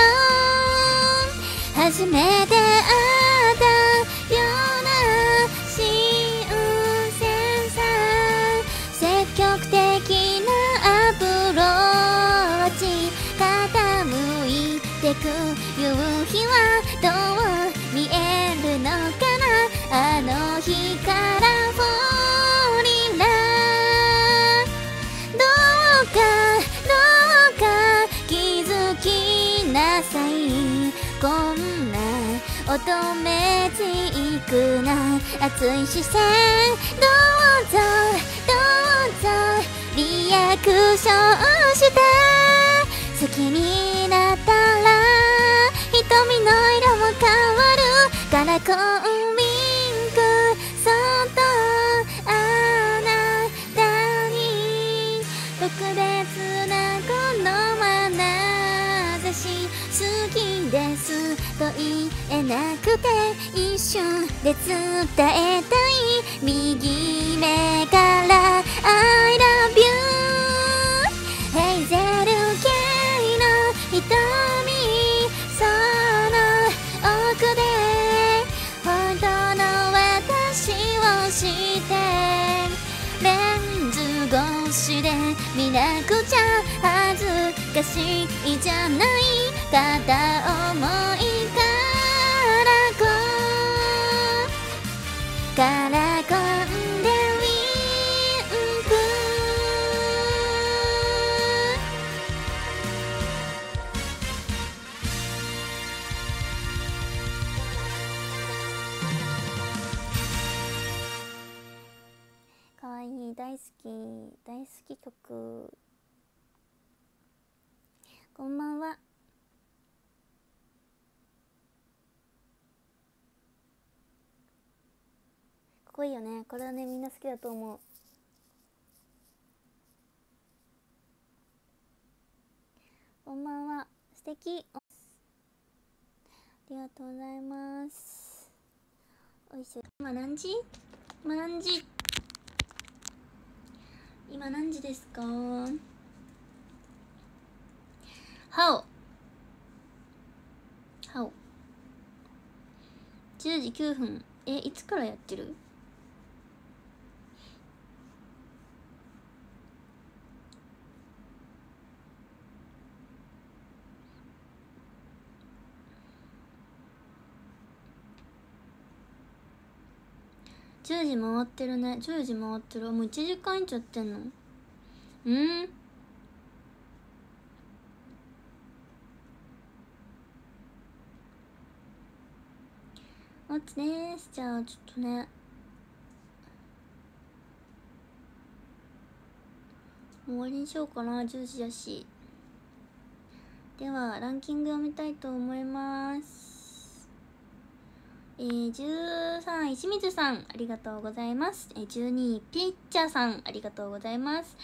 う。初めて会乙女チックな熱い視線どうぞどうぞリアクションして好きになったら瞳の色も変わるからコンビンクそっとあなたに特別と言えなくて一瞬で伝えたい。右目から I love you ヘイゼル系の瞳その奥で本当の私をしてレンズ越しで見なくちゃ恥ずかしい。じゃない。片思いからこからこんでウィンクかわいい大好き大好き曲こんばん。はこいいよね。これはねみんな好きだと思う。こんばんは素敵。ありがとうございます。おいしい。今何時？今何時？今何時ですか？ハオ。ハオ。10時9分。えいつからやってる？10時回ってるね。10時回ってる。もう1時間以上やってんの？うん？おつです。じゃあちょっとね。もう終わりにしようかな。10時だし。ではランキング読みたいと思います。えー、13位清水さんありがとうございます、えー、12位ピッチャーさんありがとうございます。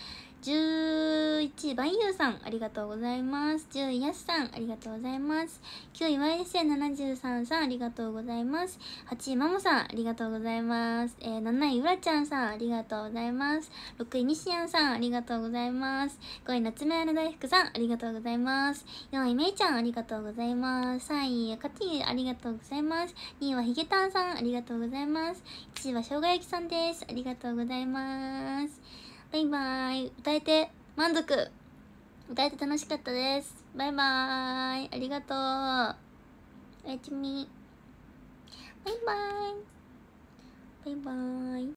11位バイユーさんありがとうございます。10位やすさんありがとうございます。9位 YSN73 さんありがとうございます。8位マモさんありがとうございます、えー、7位うらちゃんさんありがとうございます。6位西やんさんありがとうございます。5位夏目の大福さんありがとうございます。4位めいちゃんありがとうございます。3位かティありがとうございます。2位はひげたんさんありがとうございます。1位はしょうが焼きさんです。ありがとうございます。バイバイ。歌えて。満足。歌えて楽しかったです。バイバイ。ありがとう。おやすみ。バイバイ。バイバイ。